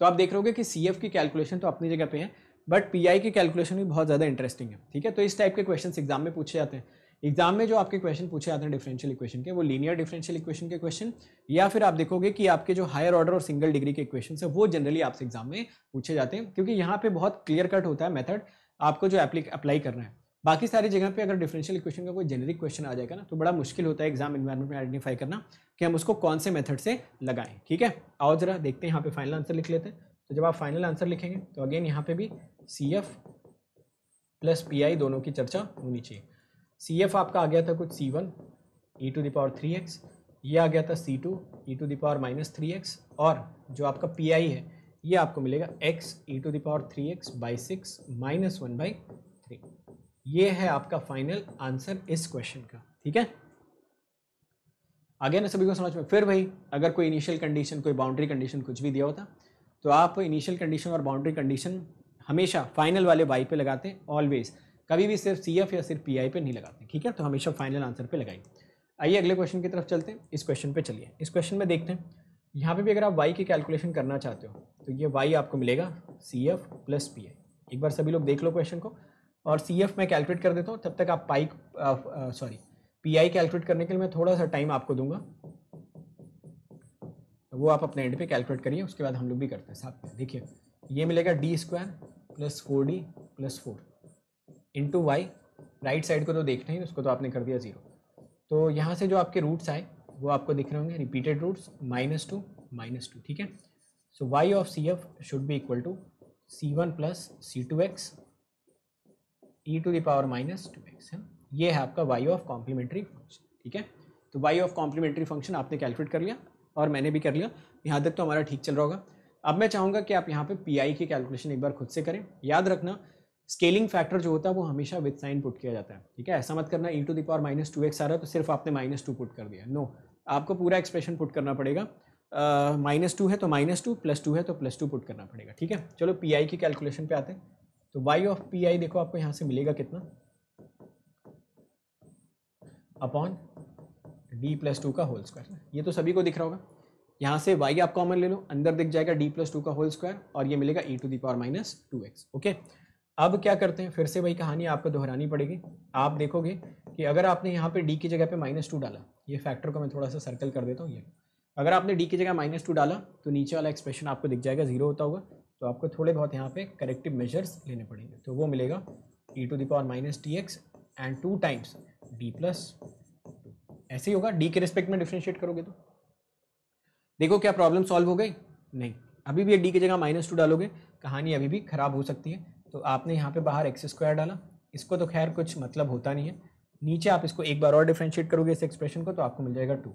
तो आप देख रहे हो कि सी एफ़ की कैलकुलेशन तो अपनी जगह पे है बट पी आई की कैलकुलेशन भी बहुत ज़्यादा इंटरेस्टिंग है, ठीक है? तो इस टाइप के क्वेश्चन एग्ज़ाम में पूछे जाते हैं। एग्ज़ाम में जो आपके क्वेश्चन पूछे जाते हैं डिफरेंशियल इक्वेशन के, वो लीनियर डिफरेंशियल इक्वेशन के क्वेश्चन या फिर आप देखोगे कि आपके जो हायर ऑर्डर और सिंगल डिग्री के क्वेश्चन है, वो जनरली आपसे एग्ज़ाम में पूछे जाते हैं, क्योंकि यहाँ पे बहुत क्लियर कट होता है मेथड आपको जो अप्लाई करना है। बाकी सारी जगह पे अगर डिफरेंशियल इक्वेशन का कोई जेनरिक क्वेश्चन आ जाएगा ना तो बड़ा मुश्किल होता है एग्ज़ाम इन्वायरमेंट में आइडेंटिफाई करना कि हम उसको कौन से मेथड से लगाएँ, ठीक है? आओ जरा देखते हैं, यहाँ पे फाइनल आंसर लिख लेते हैं। तो जब आप फाइनल आंसर लिखेंगे तो अगेन यहाँ पे भी C F plus P I दोनों की चर्चा होनी चाहिए। सी एफ़ आपका आ गया था कुछ C one E to the power three X ये आ गया था C two E to the power minus three X और जो आपका पी आई है, ये आपको मिलेगा X E to the power three X by six minus one by three ये है आपका फाइनल आंसर इस क्वेश्चन का, ठीक है? आगे ना सभी को समझ में फिर भाई, अगर कोई इनिशियल कंडीशन कोई बाउंड्री कंडीशन कुछ भी दिया होता तो आप इनिशियल कंडीशन और बाउंड्री कंडीशन हमेशा फाइनल वाले वाई पे लगाते हैं ऑलवेज कभी भी सिर्फ़ सी एफ़ या सिर्फ़ पी आई पे नहीं लगाते ठीक है? तो हमेशा फाइनल आंसर पर लगाइए। आइए अगले क्वेश्चन की तरफ़ चलते हैं। इस क्वेश्चन पे चलिए। इस क्वेश्चन में देखते हैं। यहाँ पे भी अगर आप वाई की कैलकुलेशन करना चाहते हो तो ये वाई आपको मिलेगा C F plus P I एक बार सभी लोग देख लो क्वेश्चन को। और सी एफ़ मैं कैलकुलेट कर देता हूँ, तब तक आप pi sorry P I calculate करने के लिए मैं थोड़ा सा टाइम आपको दूँगा। तो वो आप अपने एंड पे कैलकुलेट करिए, उसके बाद हम लोग भी करते हैं, साथ में। देखिए, ये मिलेगा D square plus four D plus four into Y right side को तो देखना ही, उसको तो आपने कर दिया ज़ीरो तो यहाँ से जो आपके रूट्स आए, वो आपको दिख रहे होंगे repeated roots minus two minus two ठीक है? So y of C F should be equal to c one plus c two x e to the power minus two x है ये है आपका वाई ऑफ़ कॉम्प्लीमेंट्री फ़ंक्शन ठीक है? तो y of complementary function आपने कैलकुलेट कर लिया और मैंने भी कर लिया। यहाँ तक तो हमारा ठीक चल रहा होगा। अब मैं चाहूँगा कि आप यहाँ पे पी आई की कैलकुलेशन एक बार खुद से करें। याद रखना स्केलिंग फैक्टर जो होता है वो हमेशा विद साइन पुट किया जाता है ठीक है? ऐसा मत करना e to the power minus two x आ रहा है तो सिर्फ़ आपने माइनस टू पुट कर दिया। नो no, आपको पूरा एक्सप्रेशन पुट करना पड़ेगा। माइनस टू है तो माइनस टू प्लस टू है तो प्लस टू पुट करना पड़ेगा ठीक है? चलो पी आई की कैलकुलेशन पे आते हैं। तो वाई ऑफ़ पी आई देखो आपको यहाँ से मिलेगा कितना? अपॉन डी प्लस टू का होल स्क्वायर ये तो सभी को दिख रहा होगा। यहाँ से वाई आप कॉमन ले लो अंदर दिख जाएगा डी प्लस टू का होल स्क्वायर और ये मिलेगा e to the power minus two x okay अब क्या करते हैं? फिर से वही कहानी आपको दोहरानी पड़ेगी। आप देखोगे कि अगर आपने यहाँ पे डी की जगह पे माइनस टू डाला, ये फैक्टर को मैं थोड़ा सा सर्कल कर देता हूँ, ये। अगर आपने डी की जगह माइनस टू डाला तो नीचे वाला एक्सप्रेशन आपको दिख जाएगा ज़ीरो होता होगा। तो आपको थोड़े बहुत यहाँ पे करेक्टिव मेजर्स लेने पड़ेंगे। तो वो मिलेगा e to the power minus t x and two times D plus ऐसे ही होगा। डी के रिस्पेक्ट में डिफ्रेंशिएट करोगे तो। देखो क्या प्रॉब्लम सॉल्व हो गई? नहीं। अभी भी डी की जगह माइनस टू डालोगे, कहानी अभी भी खराब हो सकती है। तो आपने यहाँ पे बाहर एक्स स्क्वायर डाला। इसको तो खैर कुछ मतलब होता नहीं है। नीचे आप इसको एक बार और डिफ्रेंशिएट करोगे इस एक्सप्रेशन को तो आपको मिल जाएगा टू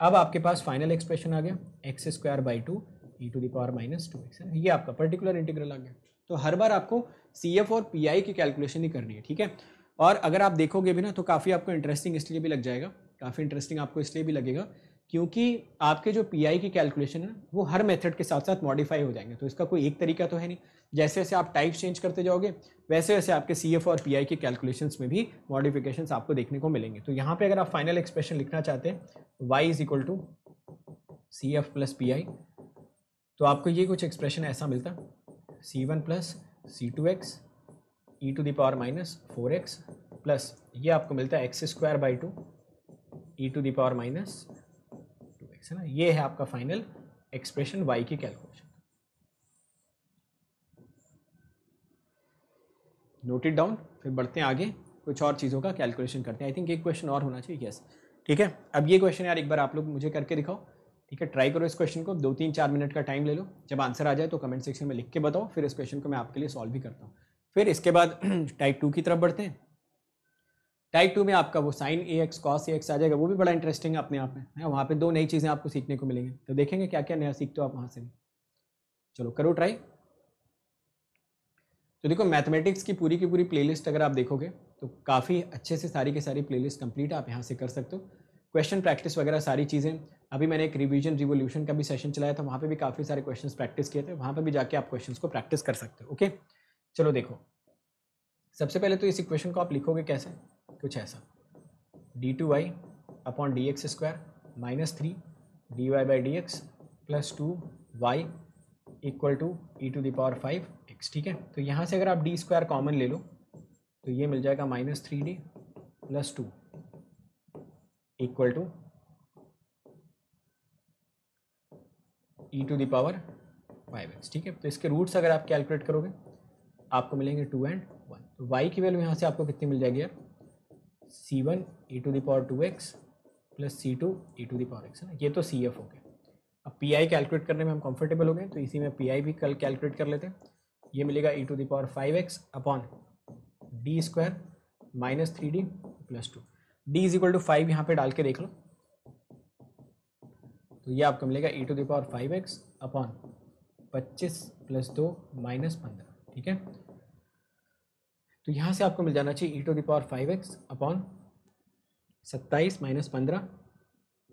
अब आपके पास फाइनल एक्सप्रेशन आ गया x square by two e to the power minus two x ये आपका पर्टिकुलर इंटीग्रल आ गया। तो हर बार आपको सी एफ़ और पी आई की कैलकुलेशन ही करनी है, ठीक है? और अगर आप देखोगे भी ना तो काफ़ी आपको इंटरेस्टिंग इसलिए भी लग जाएगा। काफ़ी इंटरेस्टिंग आपको इसलिए भी लगेगा क्योंकि आपके जो पीआई की कैलकुलेशन है वो हर मेथड के साथ साथ मॉडिफाई हो जाएँगे तो इसका कोई एक तरीका तो है नहीं। जैसे जैसे आप टाइप चेंज करते जाओगे, वैसे वैसे आपके सीएफ और पीआई के कैलकुलेशन में भी मॉडिफिकेशन आपको देखने को मिलेंगे। तो यहाँ पे अगर आप फाइनल एक्सप्रेशन लिखना चाहते हैं y is equal to C F plus P I तो आपको ये कुछ एक्सप्रेशन ऐसा मिलता। C one plus c two x e to the power minus four x plus ये आपको मिलता है x square by two e to the power minus x है ना? ये है आपका फाइनल एक्सप्रेशन वाई की कैलकुलेशन नोट इट डाउन फिर बढ़ते हैं आगे। कुछ और चीज़ों का कैलकुलेशन करते हैं। आई थिंक एक क्वेश्चन और होना चाहिए यस ठीक है? अब ये क्वेश्चन यार एक बार आप लोग मुझे करके दिखाओ। ठीक है? ट्राई करो इस क्वेश्चन को। दो तीन चार मिनट का टाइम ले लो। जब आंसर आ जाए तो कमेंट सेक्शन में लिख के बताओ। फिर इस क्वेश्चन को मैं आपके लिए सॉल्व भी करता हूँ। फिर इसके बाद टाइप टू की तरफ़ बढ़ते हैं। टाइप टू में आपका वो sine a x cos a x आ जाएगा, वो भी बड़ा इंटरेस्टिंग है अपने आप में। है, वहाँ पे दो नई चीज़ें आपको सीखने को मिलेंगी। तो देखेंगे क्या क्या नया सीखते हो आप वहाँ से चलो, करो ट्राई तो देखो मैथमेटिक्स की पूरी की पूरी प्लेलिस्ट अगर आप देखोगे तो काफ़ी अच्छे से सारी की सारी प्लेलिस्ट कंप्लीट आप यहाँ से कर सकते हो। क्वेश्चन प्रैक्टिस वगैरह सारी चीज़ें। अभी मैंने एक रिवीजन रिवोल्यूशन का भी सेशन चलाया था, वहाँ पे भी काफ़ी सारे क्वेश्चन प्रैक्टिस किए थे। वहाँ पे भी जाके आप क्वेश्चन को प्रैक्टिस कर सकते हो ओके चलो देखो। सबसे पहले तो इस इक्वेशन को आप लिखोगे कैसे? कुछ ऐसा। D two y upon D x square minus three D y by D x plus two y equal to e to the power five x ठीक है? तो यहाँ से अगर आप डी स्क्वायर कॉमन ले लो तो ये मिल जाएगा minus three D plus two equal to e to the power five x ठीक है? तो इसके रूट्स अगर आप कैलकुलेट करोगे, आपको मिलेंगे टू एंड वन तो वाई की वैल्यू यहाँ से आपको कितनी मिल जाएगी? यार c one e to the power two x plus c two e to the power x है ना? ये तो सी एफ़ हो गया। अब पी आई कैलकुलेट करने में हम कंफर्टेबल हो गए तो इसी में पी आई भी कल कैलकुलेट कर लेते हैं। ये मिलेगा e to the power five x upon D square minus three D plus two D is equal to five यहाँ पे डाल के देख लो। तो ये आपको मिलेगा e to the power five x upon पच्चीस प्लस दो माइनस पंद्रह, ठीक है? तो यहाँ से आपको मिल जाना चाहिए e to the power five x upon सत्ताईस माइनस पंद्रह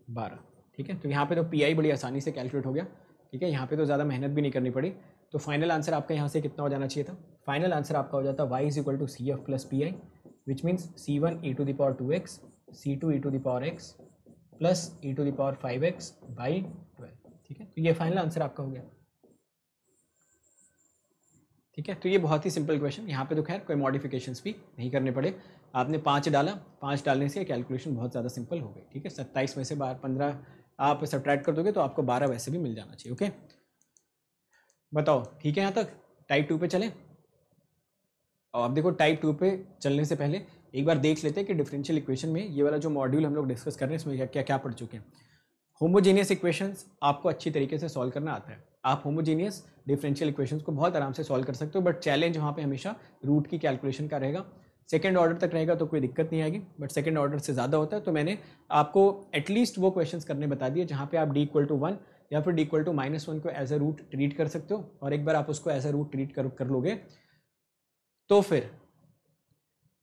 बारह। ठीक है? तो यहाँ पे तो पी आई बड़ी आसानी से कैलकुलेट हो गया। ठीक है? यहाँ पे तो ज़्यादा मेहनत भी नहीं करनी पड़ी। तो फाइनल आंसर आपका यहाँ से कितना हो जाना चाहिए था? फाइनल आंसर आपका हो जाता y is equal to C F plus P I which means c one e to the power two x c two e to the power x plus e to the power five x by twelve ठीक है? तो ये final answer आपका हो गया। ठीक है? तो ये बहुत ही सिंपल क्वेश्चन यहाँ पे तो खैर कोई मॉडिफिकेशंस भी नहीं करने पड़े. आपने पाँच डाला. पाँच डालने से कैलकुलेशन बहुत ज़्यादा सिंपल हो गई. ठीक है? सत्ताईस में से बारह पंद्रह आप सब्ट्रैक्ट कर दोगे तो आपको बारह वैसे भी मिल जाना चाहिए ओके बताओ, ठीक है यहाँ तक? टाइप टू पे चले. और आप देखो टाइप टू पे चलने से पहले एक बार देख लेते हैं कि डिफरेंशियल इक्वेशन में ये वाला जो मॉड्यूल हम लोग डिस्कस कर रहे हैं, इसमें क्या क्या क्या पढ़ चुके हैं. होमोजीनियस इक्वेशंस आपको अच्छी तरीके से सॉल्व करना आता है. आप होमोजीनियस डिफरेंशियल इक्वेशंस को बहुत आराम से सॉल्व कर सकते हो बट चैलेंज वहाँ पे हमेशा रूट की कैलकुलेशन का रहेगा। सेकेंड ऑर्डर तक रहेगा तो कोई दिक्कत नहीं आएगी बट सेकेंड ऑर्डर से ज़्यादा होता है तो मैंने आपको एटलीस्ट वो क्वेश्चन करने बता दिए, जहाँ पे आप डी इक्वल टू वन या फिर D equal to minus one को एज अ रूट ट्रीट कर सकते हो, और एक बार आप उसको एज अ रूट ट्रीट कर कर लोगे तो फिर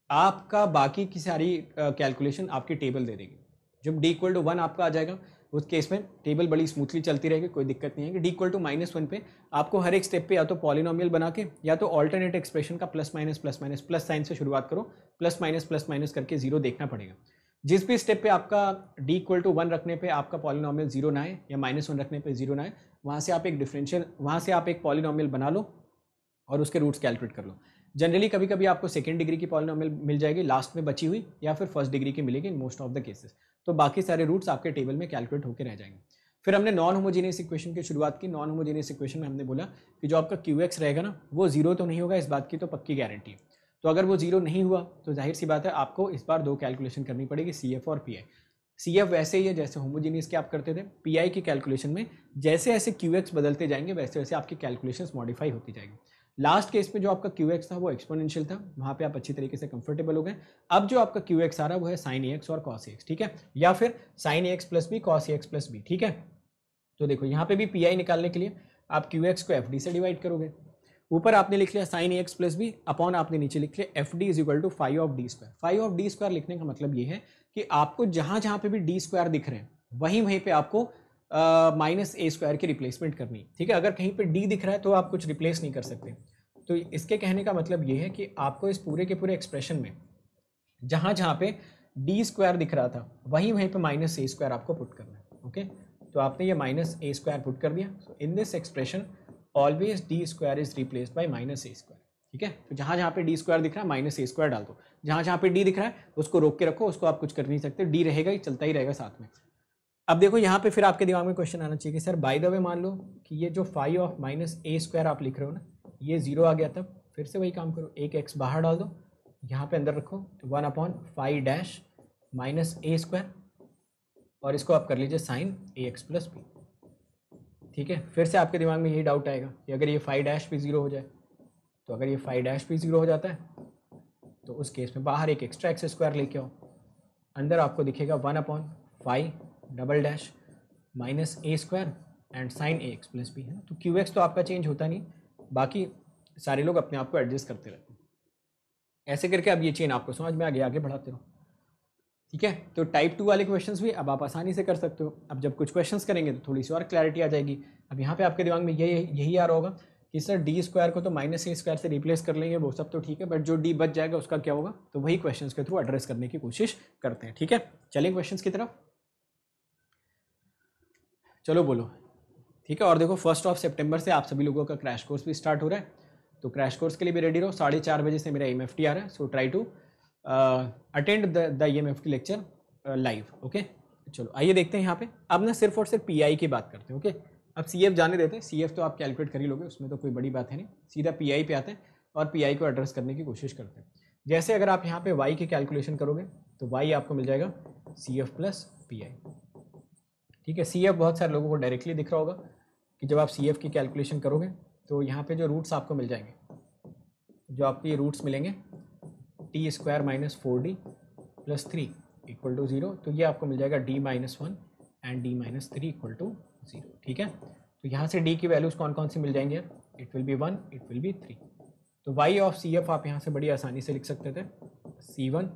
आपका बाकी की सारी कैलकुलेशन आपकी टेबल दे देगी। जब डी इक्वल टू वन आपका आ जाएगा उस केस में टेबल बड़ी स्मूथली चलती रहेगी, कोई दिक्कत नहीं है D equal to minus one पे आपको हर एक स्टेप पे या तो पॉलिनोमियल बना के या तो ऑल्टरनेट एक्सप्रेशन का plus minus plus minus plus sign से शुरुआत करो प्लस माइनस प्लस माइनस करके ज़ीरो देखना पड़ेगा। जिस भी स्टेप पे आपका डी इक्वल टू वन रखने पे आपका पॉलिनॉमियल ज़ीरो ना आए या माइनस वन रखने पे ज़ीरो ना आए, वहाँ से आप एक डिफरेंशियल वहाँ से आप एक पॉलिनॉमियल बना लो और उसके रूट्स कैलकुलेट कर लो। जनरली कभी कभी आपको सेकेंड डिग्री की पॉलिनॉमियल मिल जाएगी लास्ट में बची हुई या फिर फ़र्स्ट डिग्री की मिलेगी in most of the cases तो बाकी सारे रूट्स आपके टेबल में कैलकुलेट होकर रह जाएँगे। फिर हमने नॉन होमोजीनियस इक्वेशन की शुरुआत की। नॉन होमोजीनियस इक्वेशन में हमने बोला कि जो आपका क्यू एक्स रहेगा ना, वो ज़ीरो तो नहीं होगा, इस बात की तो पक्की गारंटी है। तो अगर वो ज़ीरो नहीं हुआ तो ज़ाहिर सी बात है आपको इस बार दो कैलकुलेशन करनी पड़ेगी सी एफ़ और पी आई सी एफ़ वैसे ही है जैसे होमोजीनियस के आप करते थे पी आई की कैलकुलेशन में जैसे ऐसे क्यू एक्स बदलते जाएँगे वैसे वैसे आपकी कैलकुलेशन मॉडिफाई होती जाएगी। लास्ट केस में जो आपका क्यू एक्स था, वो एक्सपोनेंशियल था। वहाँ पे आप अच्छी तरीके से कंफर्टेबल हो गए। अब जो आपका क्यू एक्स आ रहा है, वो है साइन एक्स और कॉस एक्स ठीक है? या फिर sine x plus b cos x plus b ठीक है? तो देखो, यहाँ पे भी पी आई निकालने के लिए आप क्यू एक्स को एफ़ डी से डिवाइड करोगे। ऊपर आपने लिख लिया sine x plus b upon आपने नीचे लिख लिया f D is equal to five of D square five of D square लिखने का मतलब ये है कि आपको जहाँ जहाँ पे भी डी स्क्वायर दिख रहे हैं वहीं वहीं पे आपको माइनस ए स्क्वायर की रिप्लेसमेंट करनी। ठीक है? अगर कहीं पे डी दिख रहा है तो आप कुछ रिप्लेस नहीं कर सकते। तो इसके कहने का मतलब ये है कि आपको इस पूरे के पूरे एक्सप्रेशन में, जहाँ जहाँ पे डी स्क्वायर दिख रहा था, वहीं वहीं पे माइनस ए स्क्वायर आपको पुट करना है। ओके तो आपने ये माइनस ए स्क्वायर पुट कर दिया। So in this expression always D square is replaced by minus a square ठीक है? तो जहाँ जहाँ पे डी स्क्वायर दिख रहा है माइनस ए स्क्वायर डाल दो। जहाँ जहाँ पे डी दिख रहा है, उसको रोक के रखो, उसको आप कुछ कर नहीं सकते। डी रहेगा ही, चलता ही रहेगा साथ में। अब देखो यहाँ पे फिर आपके दिमाग में क्वेश्चन आना चाहिए कि सर बाय द वे मान लो कि ये जो five of minus a square आप लिख रहे हो ना, ये ज़ीरो आ गया तब, फिर से वही काम करो। एक एक्स बाहर डाल दो, यहाँ पे अंदर रखो तो one upon five dash minus a square और इसको आप कर लीजिए sine a x plus b ठीक है? फिर से आपके दिमाग में यही डाउट आएगा कि अगर ये फाइव डैश भी ज़ीरो हो जाए तो अगर ये फाइव डैश भी ज़ीरो हो जाता है तो उस केस में बाहर एक एक्स्ट्रा एक्स स्क्वायर लेके आओ। अंदर आपको दिखेगा one upon five double dash minus a square and sine a x plus b है तो क्यू एक्स तो आपका चेंज होता नहीं, बाकी सारे लोग अपने आप को एडजस्ट करते रहते हैं। ऐसे करके अब ये चेन आपको समझ में आगे आगे बढ़ाते रहो। ठीक है? तो टाइप टू वाले क्वेश्चंस भी अब आप आसानी से कर सकते हो। अब जब कुछ क्वेश्चंस करेंगे तो थोड़ी सी और क्लैरिटी आ जाएगी। अब यहाँ पे आपके दिमाग में यही यही आ रहा होगा कि सर डी स्क्वायर को तो माइनस ए स्क्वायर से रिप्लेस कर लेंगे, वो सब तो ठीक है बट जो डी बच जाएगा उसका क्या होगा? तो वही क्वेश्चंस के थ्रू एड्रेस करने की कोशिश करते हैं। ठीक है? चलें क्वेश्चंस की तरफ़। चलो बोलो। ठीक है, और देखो फ़र्स्ट ऑफ़ सेप्टेम्बर से आप सभी लोगों का क्रैश कोर्स भी स्टार्ट हो रहा है। तो क्रैश कोर्स के लिए भी रेडी रहो। साढ़े चार बजे से मेरा एम एफ़ टी आ रहा है so try to attend the M F T lecture live okay चलो, आइए देखते हैं यहाँ पे। अब ना सिर्फ़ और सिर्फ़ पी आई की बात करते हैं ओके अब सी एफ़ जाने देते हैं। सी एफ़ तो आप कैलकुलेट कर ही लोगे, उसमें तो कोई बड़ी बात है नहीं। सीधा पी आई पे आते हैं और पी आई को एड्रेस करने की कोशिश करते हैं। जैसे अगर आप यहाँ पे वाई की कैलकुलेशन करोगे तो वाई आपको मिल जाएगा C F plus P I ठीक है? सी एफ़ बहुत सारे लोगों को डायरेक्टली दिख रहा होगा कि जब आप सी एफ़ की कैलकुलेशन करोगे तो यहाँ पे जो रूट्स आपको मिल जाएँगे, जो आपको रूट्स मिलेंगे t square minus four D plus three equal to zero तो ये आपको मिल जाएगा D minus one and D minus three equal to zero ठीक है? तो यहाँ से डी की वैल्यूज़ कौन कौन सी मिल जाएँगे? यार it will be one it will be three तो वाई ऑफ़ सी एफ़ आप यहाँ से बड़ी आसानी से लिख सकते थे। C one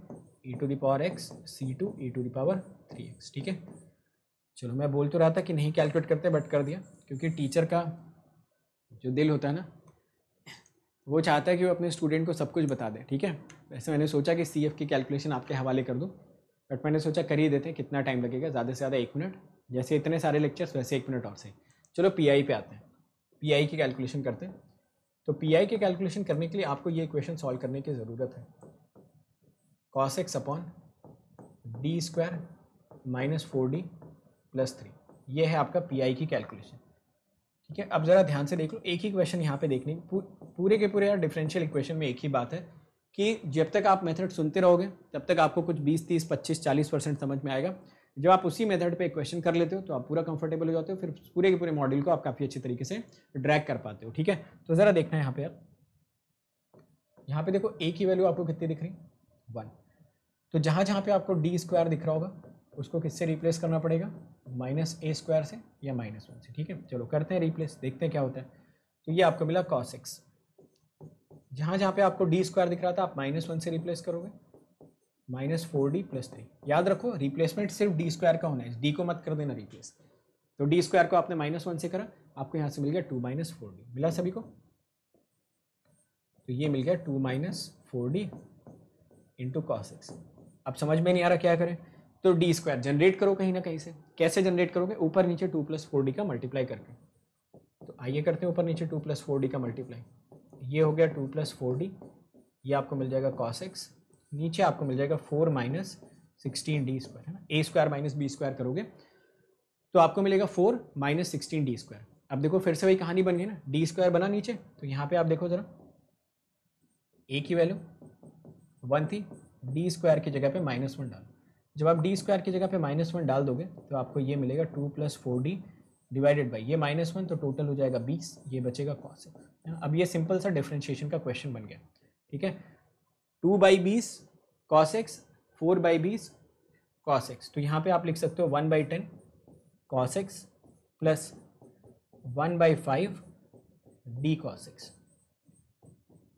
e to the power x c two e to the power three x ठीक है? चलो, मैं बोल तो रहा था कि नहीं कैलकुलेट करते बट कर दिया। क्योंकि टीचर का जो दिल होता है ना, वो चाहता है कि वो अपने स्टूडेंट को सब कुछ बता दे, ठीक है? वैसे मैंने सोचा कि सी की कैलकुलेशन आपके हवाले कर दूँ बट मैंने सोचा कर ही देते कितना टाइम लगेगा, ज़्यादा से ज़्यादा एक मिनट जैसे इतने सारे लेक्चर्स वैसे एक मिनट और से चलो पी पे आते हैं। पी की कैलकुलेशन करते हैं। तो पी की कैलकुलेशन करने के लिए आपको ये इक्वेशन सॉल्व करने की ज़रूरत है। Cos x upon D square minus four D plus three ये है आपका PI की कैलकुलेशन ठीक है? अब ज़रा ध्यान से देख लो, एक ही क्वेश्चन यहाँ पे देखने पूरे के पूरे यार डिफरेंशियल इक्वेशन में एक ही बात है कि जब तक आप मेथड सुनते रहोगे, तब तक आपको कुछ 20 30 25 40 परसेंट समझ में आएगा। जब आप उसी मेथड पे क्वेश्चन कर लेते हो तो आप पूरा कंफर्टेबल हो जाते हो, फिर पूरे के पूरे मॉडल को आप काफ़ी अच्छे तरीके से ड्रैग कर पाते हो, ठीक है? तो ज़रा देखना है यहाँ पे यार यहाँ पे देखो ए की वैल्यू आपको कितनी दिख रही? वन तो जहाँ जहाँ पे आपको डी स्क्वायर दिख रहा होगा, उसको किससे रिप्लेस करना पड़ेगा? माइनस ए स्क्वायर से या माइनस वन से, ठीक है? चलो करते हैं रिप्लेस देखते हैं क्या होता है। तो ये आपको मिला कॉस एक्स जहाँ जहाँ पे आपको डी स्क्वायर दिख रहा था, आप माइनस वन से रिप्लेस करोगे। Minus four D plus three याद रखो रिप्लेसमेंट सिर्फ़ डी स्क्वायर का होना है डी को मत कर देना रिप्लेस तो डी स्क्वायर को आपने माइनस वन से करा, आपको यहाँ से मिल गया टू माइनस फोर डी मिला सभी को? तो ये मिल गया two minus four D into cos x अब समझ में नहीं आ रहा क्या करें? तो डी स्क्वायर जनरेट करो कहीं ना कहीं से। कैसे जनरेट करोगे? ऊपर नीचे टू प्लस फोर डी का मल्टीप्लाई करके। तो आइए करते हैं ऊपर नीचे टू प्लस फोर डी का मल्टीप्लाई ये हो गया टू प्लस फोर डी ये आपको मिल जाएगा कॉस एक्स नीचे आपको मिल जाएगा four minus sixteen D square है ना? A square minus b square करोगे तो आपको मिलेगा four minus sixteen D square अब देखो फिर से वही कहानी बन गई ना। डी स्क्वायर बना नीचे तो यहाँ पे आप देखो ज़रा। ए की वैल्यू वन थी डी स्क्वायर की जगह पे माइनस वन डालो। जब आप डी स्क्वायर की जगह पे माइनस वन डाल दोगे तो आपको ये मिलेगा two plus four D divided by ये माइनस वन तो टोटल हो जाएगा बीस, ये बचेगा कॉस अब ये सिंपल सा डिफ्रेंशिएशन का क्वेश्चन बन गया, ठीक है? टू बाई बीस कॉस एक्स फोर बाई बीस कॉस एक्स तो यहाँ पे आप लिख सकते हो one by ten cos x plus one by five D cos x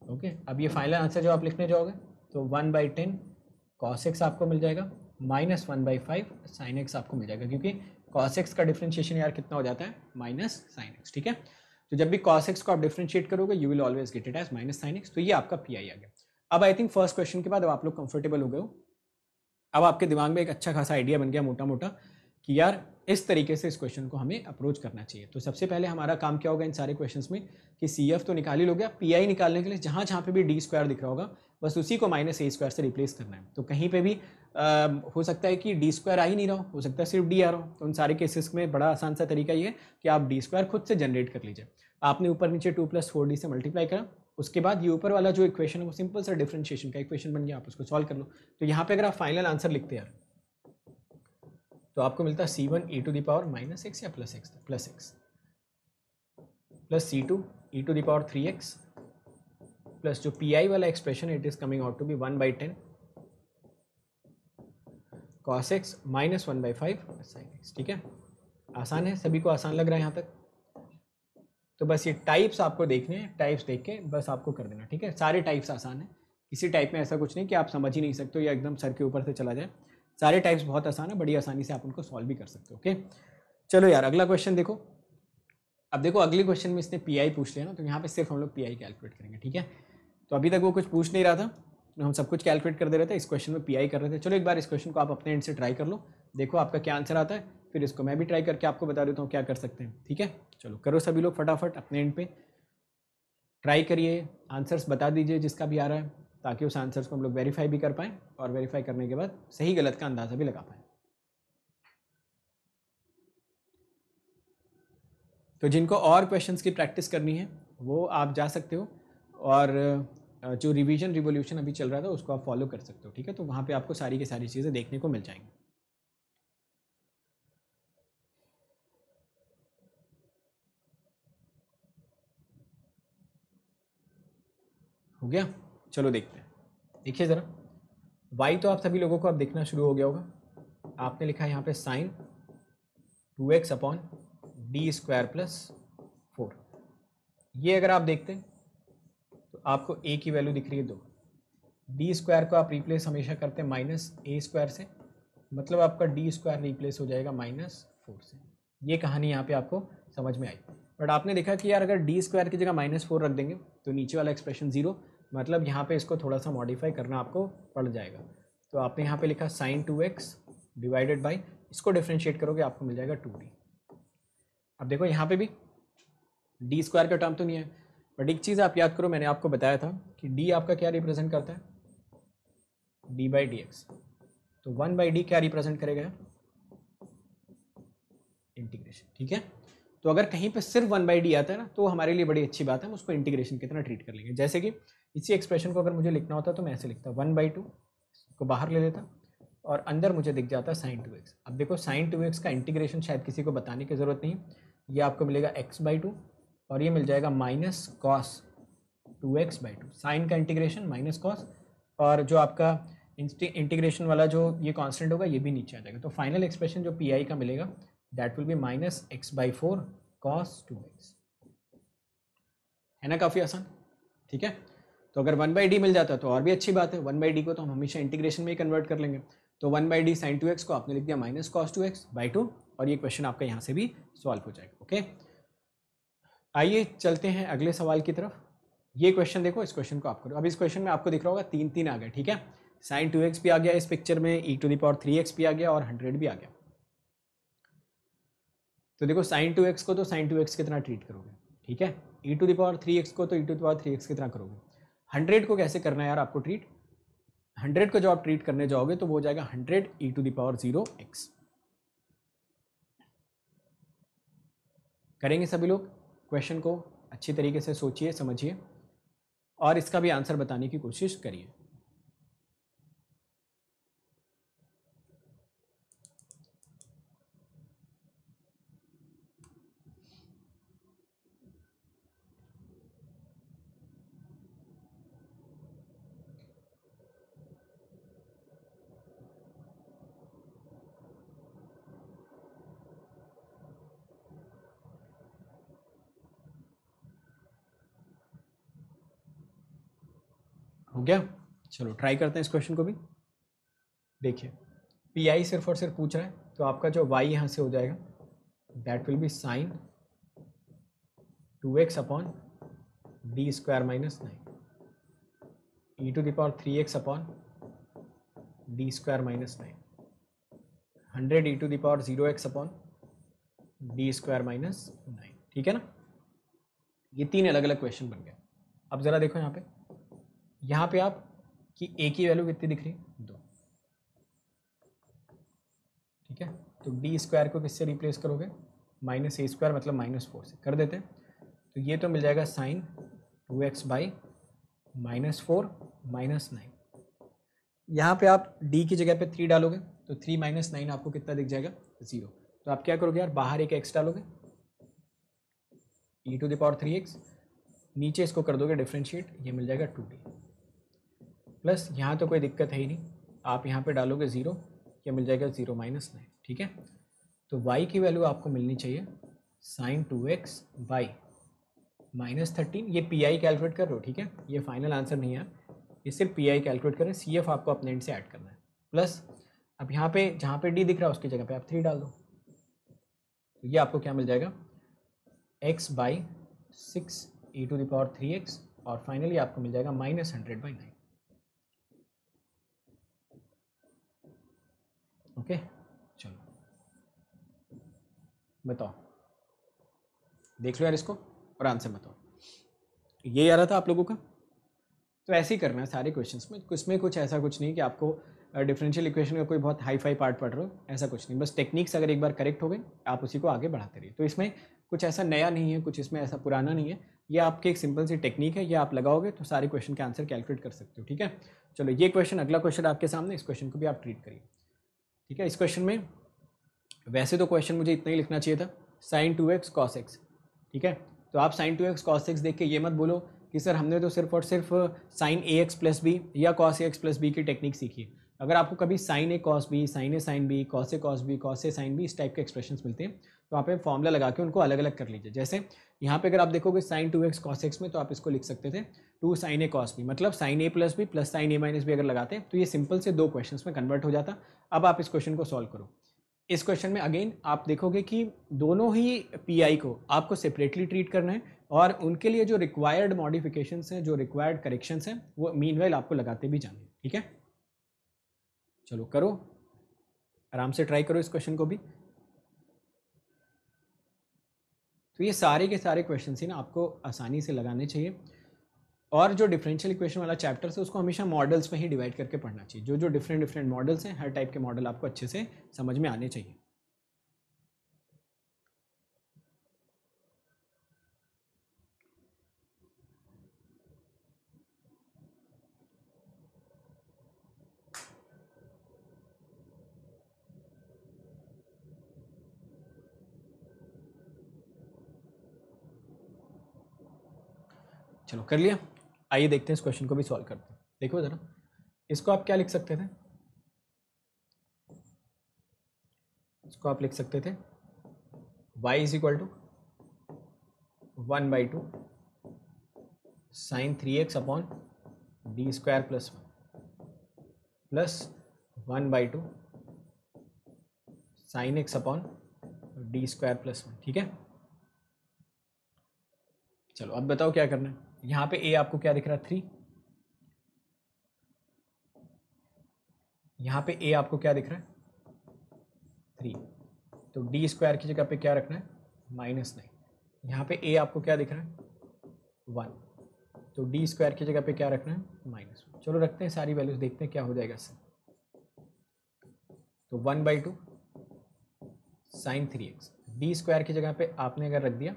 okay अब ये फाइनल आंसर जो आप लिखने जाओगे तो one by ten cos x आपको मिल जाएगा minus one by five sine x आपको मिल जाएगा, क्योंकि कॉस एक्स का डिफ्रेंशिएशन यार कितना हो जाता है? माइनस साइन एक्स, ठीक है? तो जब भी कॉस एक्स को आप डिफ्रेंशिएट करोगे you will always get it as minus sine x तो ये आपका पी आई आ गया। अब आई थिंक फ़र्स्ट क्वेश्चन के बाद अब आप लोग कंफर्टेबल हो गए हो। अब आपके दिमाग में एक अच्छा खासा आइडिया बन गया मोटा मोटा कि यार इस तरीके से इस क्वेश्चन को हमें अप्रोच करना चाहिए। तो सबसे पहले हमारा काम क्या होगा इन सारे क्वेश्चन में कि सी एफ़ तो निकाल ही लोगे पी आई निकालने के लिए जहाँ जहाँ पे भी डी स्क्वायर दिख रहा होगा बस उसी को माइनस ए स्क्वायर से रिप्लेस करना है। तो कहीं पे भी आ, हो सकता है कि डी स्क्वायर आ ही नहीं रहा हो सकता है सिर्फ़ डी आ रहा हो। तो उन सारे केसेस में बड़ा आसान सा तरीका ये है कि आप डी स्क्वायर खुद से जनरेट कर लीजिए। आपने ऊपर नीचे टू प्लस फोर डी से मल्टीप्लाई करा उसके बाद ये ऊपर वाला जो इक्वेशन है वो सिंपल सा डिफ्रेंशिएशन का इक्वेशन बन गया आप उसको सॉल्व कर लो। तो यहाँ पे अगर आप फाइनल आंसर लिखते हैं तो आपको मिलता है c one e to the power minus x या plus x plus x plus c two e to the power three x plus जो पी आई वाला expression it is coming out to be one by ten cos x minus one by five sine x ठीक है? आसान है, सभी को आसान लग रहा है यहाँ तक। तो बस ये टाइप्स आपको देखने हैं टाइप्स देख के बस आपको कर देना, ठीक है? सारे टाइप्स आसान है। किसी टाइप में ऐसा कुछ नहीं कि आप समझ ही नहीं सकते या एकदम सर के ऊपर से चला जाए। सारे टाइप्स बहुत आसान है, बड़ी आसानी से आप उनको सॉल्व भी कर सकते हो ओके चलो यार, अगला क्वेश्चन देखो। अब देखो, अगले क्वेश्चन में इसने पीआई पूछ लिया ना तो यहाँ पे सिर्फ़ हम लोग पी कैलकुलेट करेंगे, ठीक है? तो अभी तक वो कुछ पूछ नहीं रहा था तो हम सब कुछ कैलकुलेट कर दे रहे थे इस क्वेश्चन में पी कर रहे थे। चलो एक बार इस क्वेश्चन को आप अपने एंड से ट्राई कर लो, देखो आपका क्या आंसर आता है, फिर इसको मैं भी ट्राई करके आपको बता देता हूँ क्या कर सकते हैं, ठीक है? चलो करो सभी लोग फटाफट अपने एंड पे। ट्राई करिए आंसर्स बता दीजिए जिसका भी आ रहा है। ताकि उस आंसर्स को हम लोग वेरीफाई भी कर पाएँ और वेरीफाई करने के बाद सही गलत का अंदाज़ा भी लगा पाएँ। तो जिनको और क्वेश्चंस की प्रैक्टिस करनी है, वो आप जा सकते हो और जो रिवीजन रिवोल्यूशन अभी चल रहा था, उसको आप फॉलो कर सकते हो, ठीक है? तो वहाँ पे आपको सारी की सारी चीज़ें देखने को मिल जाएँगी। हो गया? चलो देखते हैं। देखिए ज़रा। वाई तो आप सभी लोगों को अब देखना शुरू हो गया होगा। आपने लिखा है यहाँ पे sine two x upon D square plus four. ये अगर आप देखते हैं तो आपको ए की वैल्यू दिख रही है दो। डी स्क्वायर को आप रिप्लेस हमेशा करते हैं माइनस ए स्क्वायर से। मतलब आपका डी स्क्वायर रिप्लेस हो जाएगा माइनस फोर से। ये कहानी यहाँ पे आपको समझ में आई। बट आपने देखा कि यार अगर डी स्क्वायर की जगह माइनस फोर रख देंगे तो नीचे वाला एक्सप्रेशन ज़ीरो मतलब यहाँ पे इसको थोड़ा सा मॉडिफाई करना आपको पड़ जाएगा। तो आपने यहाँ पे लिखा sine two x divided by इसको डिफ्रेंशिएट करोगे आपको मिल जाएगा टू डी अब देखो यहाँ पे भी डी स्क्वायर का टर्म तो नहीं है बट एक चीज़ आप याद करो, मैंने आपको बताया था कि डी आपका क्या रिप्रेजेंट करता है? डी बाई डी एक्स तो वन बाई डी क्या रिप्रेजेंट करेगा? इंटीग्रेशन ठीक है? तो अगर कहीं पे सिर्फ़ वन बाई डी आता है ना तो हमारे लिए बड़ी अच्छी बात है, हम उसको इंटीग्रेशन की तरह ट्रीट कर लेंगे। जैसे कि इसी एक्सप्रेशन को अगर मुझे लिखना होता तो मैं ऐसे लिखता वन बाई टू को बाहर ले लेता और अंदर मुझे दिख जाता साइन टू एक्स अब देखो साइन टू एक्स का इंटीग्रेशन शायद किसी को बताने की ज़रूरत नहीं, ये आपको मिलेगा एक्स बाई टू और ये मिल जाएगा minus cos two x by two sine का इंटीग्रेशन माइनस कॉस और जो आपका इंटीग्रेशन वाला जो ये कांस्टेंट होगा ये भी नीचे आ जाएगा। तो फाइनल एक्सप्रेशन जो पी आई का मिलेगा that will be minus x by four cos two x है ना काफ़ी आसान? ठीक है? तो अगर वन बाई डी मिल जाता तो और भी अच्छी बात है। वन बाई डी को तो हम हमेशा इंटीग्रेशन में ही कन्वर्ट कर लेंगे। तो one by D sine two x को आपने लिख दिया minus cos two x by two और ये क्वेश्चन आपका यहाँ से भी सॉल्व हो जाएगा ओके आइए चलते हैं अगले सवाल की तरफ़। ये क्वेश्चन देखो, इस क्वेश्चन को आप करो। अब इस क्वेश्चन में आपको दिख रहा होगा तीन तीन आ गए, ठीक है? साइन टू एक्स भी आ गया इस पिक्चर में e to the power three x भी आ गया और हंड्रेड भी आ गया। तो देखो साइन टू एक्स को तो साइन टू एक्स कितना ट्रीट करोगे, ठीक है? E to the power three x को तो e to the power three x कितना करोगे? हंड्रेड को कैसे करना है यार आपको ट्रीट हंड्रेड को जब आप ट्रीट करने जाओगे तो वो हो जाएगा hundred e to the power zero x करेंगे सभी लोग क्वेश्चन को? अच्छी तरीके से सोचिए, समझिए और इसका भी आंसर बताने की कोशिश करिए। हो गया? चलो ट्राई करते हैं इस क्वेश्चन को भी। देखिए पी आई सिर्फ़ और सिर्फ़ पूछ रहा है तो आपका जो वाई यहाँ से हो जाएगा that will be sine two x upon d square minus nine e to the power three x upon d square minus nine hundred e to the power zero x upon d square minus nine ठीक है ना? ये तीन अलग अलग question बन गए। अब ज़रा देखो यहाँ पे। यहाँ पे आप कि ए की वैल्यू कितनी दिख रही है? दो। ठीक है? तो डी स्क्वायर को किससे रिप्लेस करोगे? माइनस ए स्क्वायर मतलब माइनस फोर से। कर देते हैं। तो ये तो मिल जाएगा sine two x by minus four minus nine यहाँ पे आप डी की जगह पे थ्री डालोगे तो थ्री माइनस नाइन आपको कितना दिख जाएगा? ज़ीरो तो आप क्या करोगे यार? बाहर एक एक्स डालोगे। E to the power three x नीचे इसको कर दोगे डिफ्रेंशिएट ये मिल जाएगा टू डी प्लस यहाँ तो कोई दिक्कत है ही नहीं। आप यहाँ पे डालोगे ज़ीरो, क्या मिल जाएगा ज़ीरो माइनस नाइन, ठीक है? तो y की वैल्यू आपको मिलनी चाहिए sine two x by minus thirteen ये पी आई कैलकुलेट कर रहे हो, ठीक है? ये फाइनल आंसर नहीं है। ये सिर्फ़ पी आई कैलकुलेट करें सी एफ़ आपको अपने एंड से ऐड करना है। प्लस अब यहाँ पे, जहाँ पे डी दिख रहा है, उसकी जगह पे आप थ्री डाल दो। तो ये आपको क्या मिल जाएगा? X by six e to the power three x और फाइनली आपको मिल जाएगा minus hundred by nine okay चलो बताओ देख लो यार इसको, और आंसर बताओ। ये आ रहा था आप लोगों का? तो ऐसे ही करना है सारे क्वेश्चंस में। इसमें कुछ ऐसा कुछ नहीं कि आपको डिफरेंशियल इक्वेशन का कोई बहुत हाई फाई पार्ट पढ़ रहे हो, ऐसा कुछ नहीं। बस टेक्निक्स अगर एक बार करेक्ट हो गए, आप उसी को आगे बढ़ाते रहिए। तो इसमें कुछ ऐसा नया नहीं है, कुछ इसमें ऐसा पुराना नहीं है। ये आपकी एक सिंपल सी टेक्निक है, ये आप लगाओगे तो सारे क्वेश्चन के आंसर कैलकुलेट कर सकते हो, ठीक है? चलो, ये क्वेश्चन अगला क्वेश्चन आपके सामने, इस क्वेश्चन को भी आप ट्रीट करिए। ठीक है, इस क्वेश्चन में वैसे तो क्वेश्चन मुझे इतना ही लिखना चाहिए था sine two x cos x ठीक है? तो आप sine two x cos x देख के ये मत बोलो कि सर हमने तो सिर्फ़ और सिर्फ़ sine a x plus b या cos a x plus b की टेक्निक सीखी है। अगर आपको कभी sine a cos b sine a sine b cos a cos b cos a sine b इस टाइप के एक्सप्रेशन मिलते हैं तो आप फॉर्मूला लगा के उनको अलग अलग कर लीजिए। जैसे यहाँ पे अगर आप देखोगे sine two x cos x में तो आप इसको लिख सकते थे two sine a cos b मतलब sine a plus b plus sine a minus b अगर लगाते हैं तो ये सिंपल से दो क्वेश्चन में कन्वर्ट हो जाता। अब आप इस क्वेश्चन को सॉल्व करो। इस क्वेश्चन में अगेन आप देखोगे कि दोनों ही पीआई को आपको सेपरेटली ट्रीट करना है और उनके लिए जो रिक्वायर्ड मॉडिफिकेशन हैं, जो रिक्वायर्ड करेक्शन हैं, वो मीन आपको लगाते भी जाने ठीक है? चलो करो। आराम से ट्राई करो इस क्वेश्चन को भी। तो ये सारे के सारे क्वेश्चन ही ना आपको आसानी से लगाने चाहिए। और जो डिफरेंशियल इक्वेशन वाला चैप्टर है, उसको हमेशा मॉडल्स में ही डिवाइड करके पढ़ना चाहिए। जो जो डिफरेंट डिफरेंट मॉडल्स हैं, हर टाइप के मॉडल आपको अच्छे से समझ में आने चाहिए। चलो, कर लिया? आइए देखते हैं इस क्वेश्चन को भी सॉल्व करते हैं। देखो ज़रा, इसको आप क्या लिख सकते थे? इसको आप लिख सकते थे, y is equal to one by two sine three x upon d square plus one plus one by two sine x upon d square plus one ठीक है? चलो, अब बताओ क्या करना है? यहाँ पे ए आपको क्या दिख रहा है? थ्री यहाँ पे ए आपको क्या दिख रहा है? थ्री तो डी स्क्वायर की जगह पे क्या रखना है? माइनस नाइन यहाँ पे ए आपको क्या दिख रहा है? वन तो डी स्क्वायर की जगह पे क्या रखना है? माइनस वन चलो रखते हैं सारी वैल्यूज़ देखते हैं क्या हो जाएगा इससे। तो one by two sine three x d square की जगह पे आपने अगर रख दिया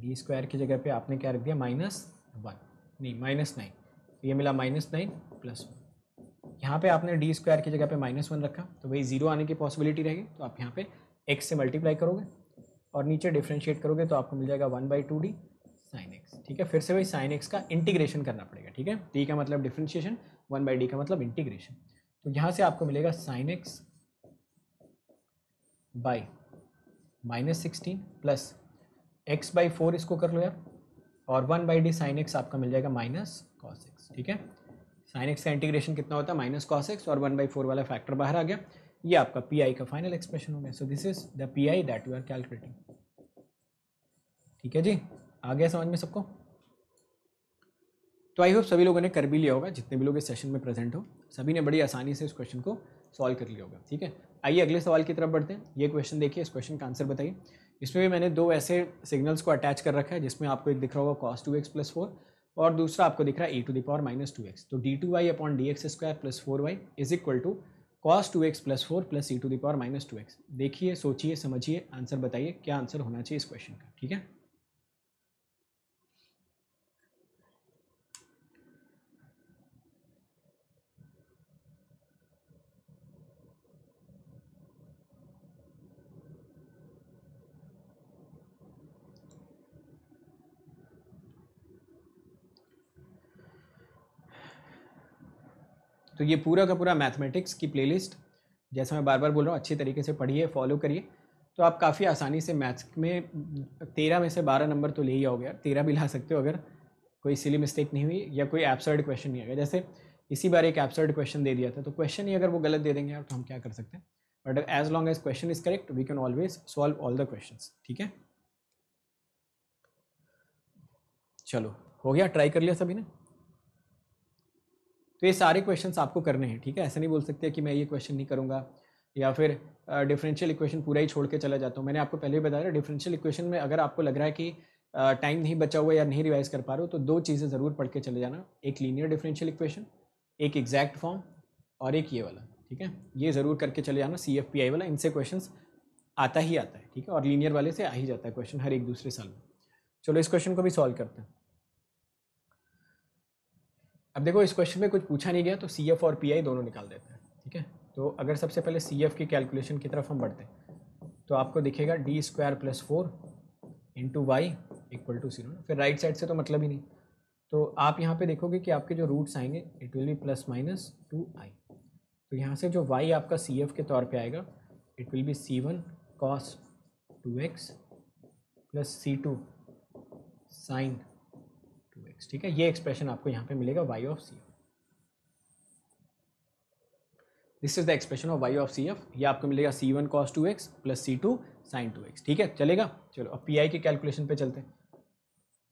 डी स्क्वायर की जगह पे आपने क्या रख दिया? माइनस वन नहीं माइनस नाइन तो ये मिला माइनस नाइन प्लस वन यहाँ पे आपने डी स्क्वायर की जगह पे माइनस वन रखा तो वही ज़ीरो आने की पॉसिबिलिटी रहेगी। तो आप यहाँ पे एक्स से मल्टीप्लाई करोगे और नीचे डिफ्रेंशिएट करोगे तो आपको मिल जाएगा one by two d sine x ठीक है? फिर से वही साइन एक्स का इंटीग्रेशन करना पड़ेगा। ठीक है? डी का मतलब डिफ्रेंशिएशन वन बाई डी का मतलब इंटीग्रेशन तो यहाँ से आपको मिलेगा sine x by minus sixteen plus x by four इसको कर लो यार। और one by d sine x आपका मिल जाएगा माइनस कॉस एक्स ठीक है? साइन एक्स का इंटीग्रेशन कितना होता है? माइनस कॉस एक्स और वन बाई फोर वाला फैक्टर बाहर आ गया। ये आपका पी आई का फाइनल एक्सप्रेशन हो गया। So this is the P I that you are calculating ठीक है जी? आ गया समझ में सबको? तो आई होप सभी लोगों ने कर भी लिया होगा, जितने भी लोग इस सेशन में प्रेजेंट हो। सभी ने बड़ी आसानी से इस क्वेश्चन को सॉल्व कर लिया होगा, ठीक है? आइए अगले सवाल की तरफ़ बढ़ते हैं। ये क्वेश्चन देखिए, इस क्वेश्चन का आंसर बताइए। इसमें भी मैंने दो ऐसे सिग्नल्स को अटैच कर रखा है, जिसमें आपको एक दिख रहा होगा cos two x plus four और दूसरा आपको दिख रहा है e to the power minus two x तो d two y upon d x square plus four y is equal to cos two x plus four plus e to the power minus two x देखिए, सोचिए, समझिए answer बताइए, क्या answer होना चाहिए इस question का, ठीक है? तो ये पूरा का पूरा मैथमेटिक्स की प्लेलिस्ट जैसा मैं बार बार बोल रहा हूँ, अच्छी तरीके से पढ़िए फॉलो करिए। तो आप काफ़ी आसानी से मैथ्स में, तेरह में से बारह नंबर तो ले ही आओगे यार, तेरह भी ला सकते हो अगर कोई सिली मिस्टेक नहीं हुई या कोई एप्सर्ड क्वेश्चन नहीं आएगा जैसे इसी बार एक एप्सर्ड क्वेश्चन दे दिया था तो क्वेश्चन ही अगर वो गलत दे देंगे यार तो हम क्या कर सकते हैं? But as long as question is correct we can always solve all the question ठीक है? चलो, हो गया? ट्राई कर लिया सभी ने? तो ये सारे क्वेश्चंस आपको करने हैं, ठीक है? ऐसा नहीं बोल सकते कि मैं ये क्वेश्चन नहीं करूँगा, या फिर डिफरेंशियल इक्वेशन पूरा ही छोड़ के चला जाता हूँ। मैंने आपको पहले भी बताया डिफरेंशियल इक्वेशन में अगर आपको लग रहा है कि टाइम नहीं बचा हुआ या नहीं रिवाइज कर पा रहे हो तो दो चीज़ें ज़रूर पढ़ के चले जाना। एक लीनियर डिफरेंशियल इक्वेशन एक एग्जैक्ट फॉर्म और एक ये वाला, ठीक है? ये ज़रूर करके चले जाना सी एफ़ पी आई वाला, इनसे क्वेश्चन आता ही आता है, ठीक है? और लीनियर वाले से आ ही जाता है क्वेश्चन हर एक दूसरे साल में। चलो, इस क्वेश्चन को भी सॉल्व करते हैं। अब देखो, इस क्वेश्चन में कुछ पूछा नहीं गया तो सी और पी दोनों निकाल देते हैं, ठीक है? तो अगर सबसे पहले सी की कैलकुलेशन की तरफ़ हम बढ़ते हैं तो आपको दिखेगा d square plus four into y equal to zero फिर राइट साइड से तो मतलब ही नहीं। तो आप यहाँ पे देखोगे कि आपके जो रूट्स आएँगे it will be plus minus two i तो यहाँ से जो वाई आपका सी एफ़ के तौर पे आएगा it will be c one cos two x plus c two sine x ठीक है? ये एक्सप्रेशन आपको यहाँ पे मिलेगा y of C F this is the expression of y of C F ये आपको मिलेगा c one cos two x plus c two sine two x ठीक है? चलेगा? चलो, अब पी आई के कैलकुलेशन पे चलते हैं।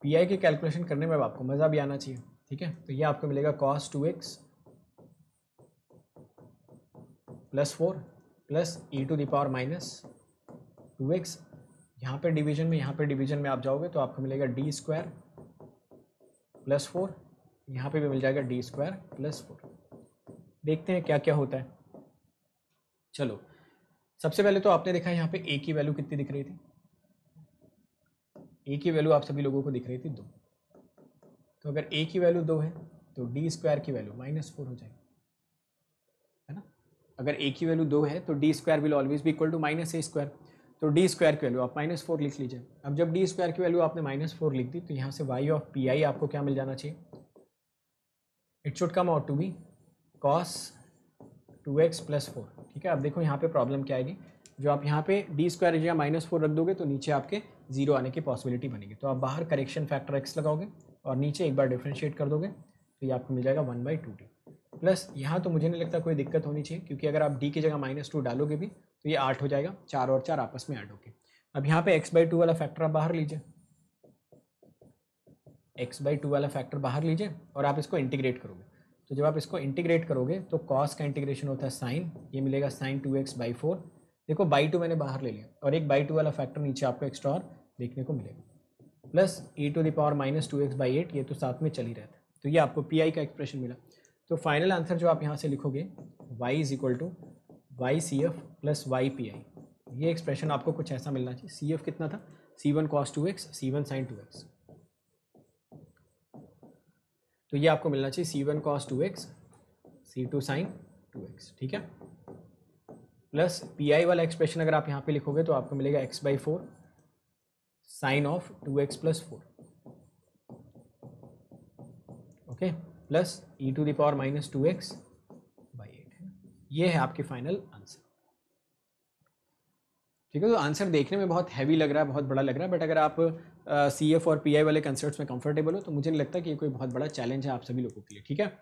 पी आई के कैलकुलेशन करने में आपको मज़ा भी आना चाहिए, ठीक है? तो ये आपको मिलेगा cos two x plus four plus e to the power minus two x यहाँ पर डिवीज़न में, यहाँ पर डिवीज़न में आप जाओगे तो आपको मिलेगा डी स्क्वायर प्लस फोर, यहाँ पे भी मिल जाएगा डी स्क्वायर प्लस फोर। देखते हैं क्या क्या होता है। चलो, सबसे पहले तो आपने देखा यहाँ पे ए की वैल्यू कितनी दिख रही थी। ए की वैल्यू आप सभी लोगों को दिख रही थी दो। तो अगर ए की वैल्यू दो है तो डी स्क्वायर की वैल्यू माइनस फोर हो जाएगी। है ना? अगर ए की वैल्यू दो है तो d square will always be equal to minus a square तो डी स्क्वायर की वैल्यू आप माइनस फोर लिख लीजिए। अब जब डी स्क्वायर की वैल्यू आपने माइनस फोर लिख दी तो यहाँ से वाई ऑफ़ पी आई आपको क्या मिल जाना चाहिए? It should come out to be cos two x plus four ठीक है? अब देखो यहाँ पे प्रॉब्लम क्या आएगी। जो आप यहाँ पे डी स्क्वायर या माइनस फोर रख दोगे तो नीचे आपके ज़ीरो आने की पॉसिबिलिटी बनेगी। तो आप बाहर करेक्शन फैक्टर एक्स लगाओगे और नीचे एक बार डिफ्रेंशिएट कर दोगे तो ये आपको मिल जाएगा one by two d plus यहाँ तो मुझे नहीं लगता कोई दिक्कत होनी चाहिए, क्योंकि अगर आप डी की जगह माइनस टू डालोगे भी तो ये आठ हो जाएगा, चार और चार आपस में ऐड होके। अब यहाँ पे एक्स बाई टू वाला फैक्टर आप बाहर लीजिए। एक्स बाई टू वाला फैक्टर बाहर लीजिए और आप इसको इंटीग्रेट करोगे। तो जब आप इसको इंटीग्रेट करोगे तो कॉस का इंटीग्रेशन होता है साइन ये मिलेगा sine two x by four देखो बाई टू मैंने बाहर ले लिया और एक बाई टू वाला फैक्टर नीचे आपको एक्स्ट्रा और देखने को मिलेगा। Plus e to the power minus two x by eight ये तो साथ में चल ही रहता है तो ये आपको पी आई का एक्सप्रेशन मिला। तो फाइनल आंसर जो आप यहाँ से लिखोगे y is equal to y C F plus y P I ये एक्सप्रेशन आपको कुछ ऐसा मिलना चाहिए। सी एफ़ कितना था? C one cos two x c one sine two x तो ये आपको मिलना चाहिए c one cos two x c two sine two x ठीक है? प्लस पी आई वाला एक्सप्रेशन अगर आप यहाँ पे लिखोगे तो आपको मिलेगा x by four sine of two x plus four okay plus e to the power minus two x ये है आपके फाइनल आंसर ठीक है तो आंसर देखने में बहुत हैवी लग रहा है, बहुत बड़ा लग रहा है बट अगर आप सी एफ़ और पी आई वाले कंसर्ट्स में कंफर्टेबल हो तो मुझे नहीं लगता कि ये कोई बहुत बड़ा चैलेंज है आप सभी लोगों के लिए, ठीक है?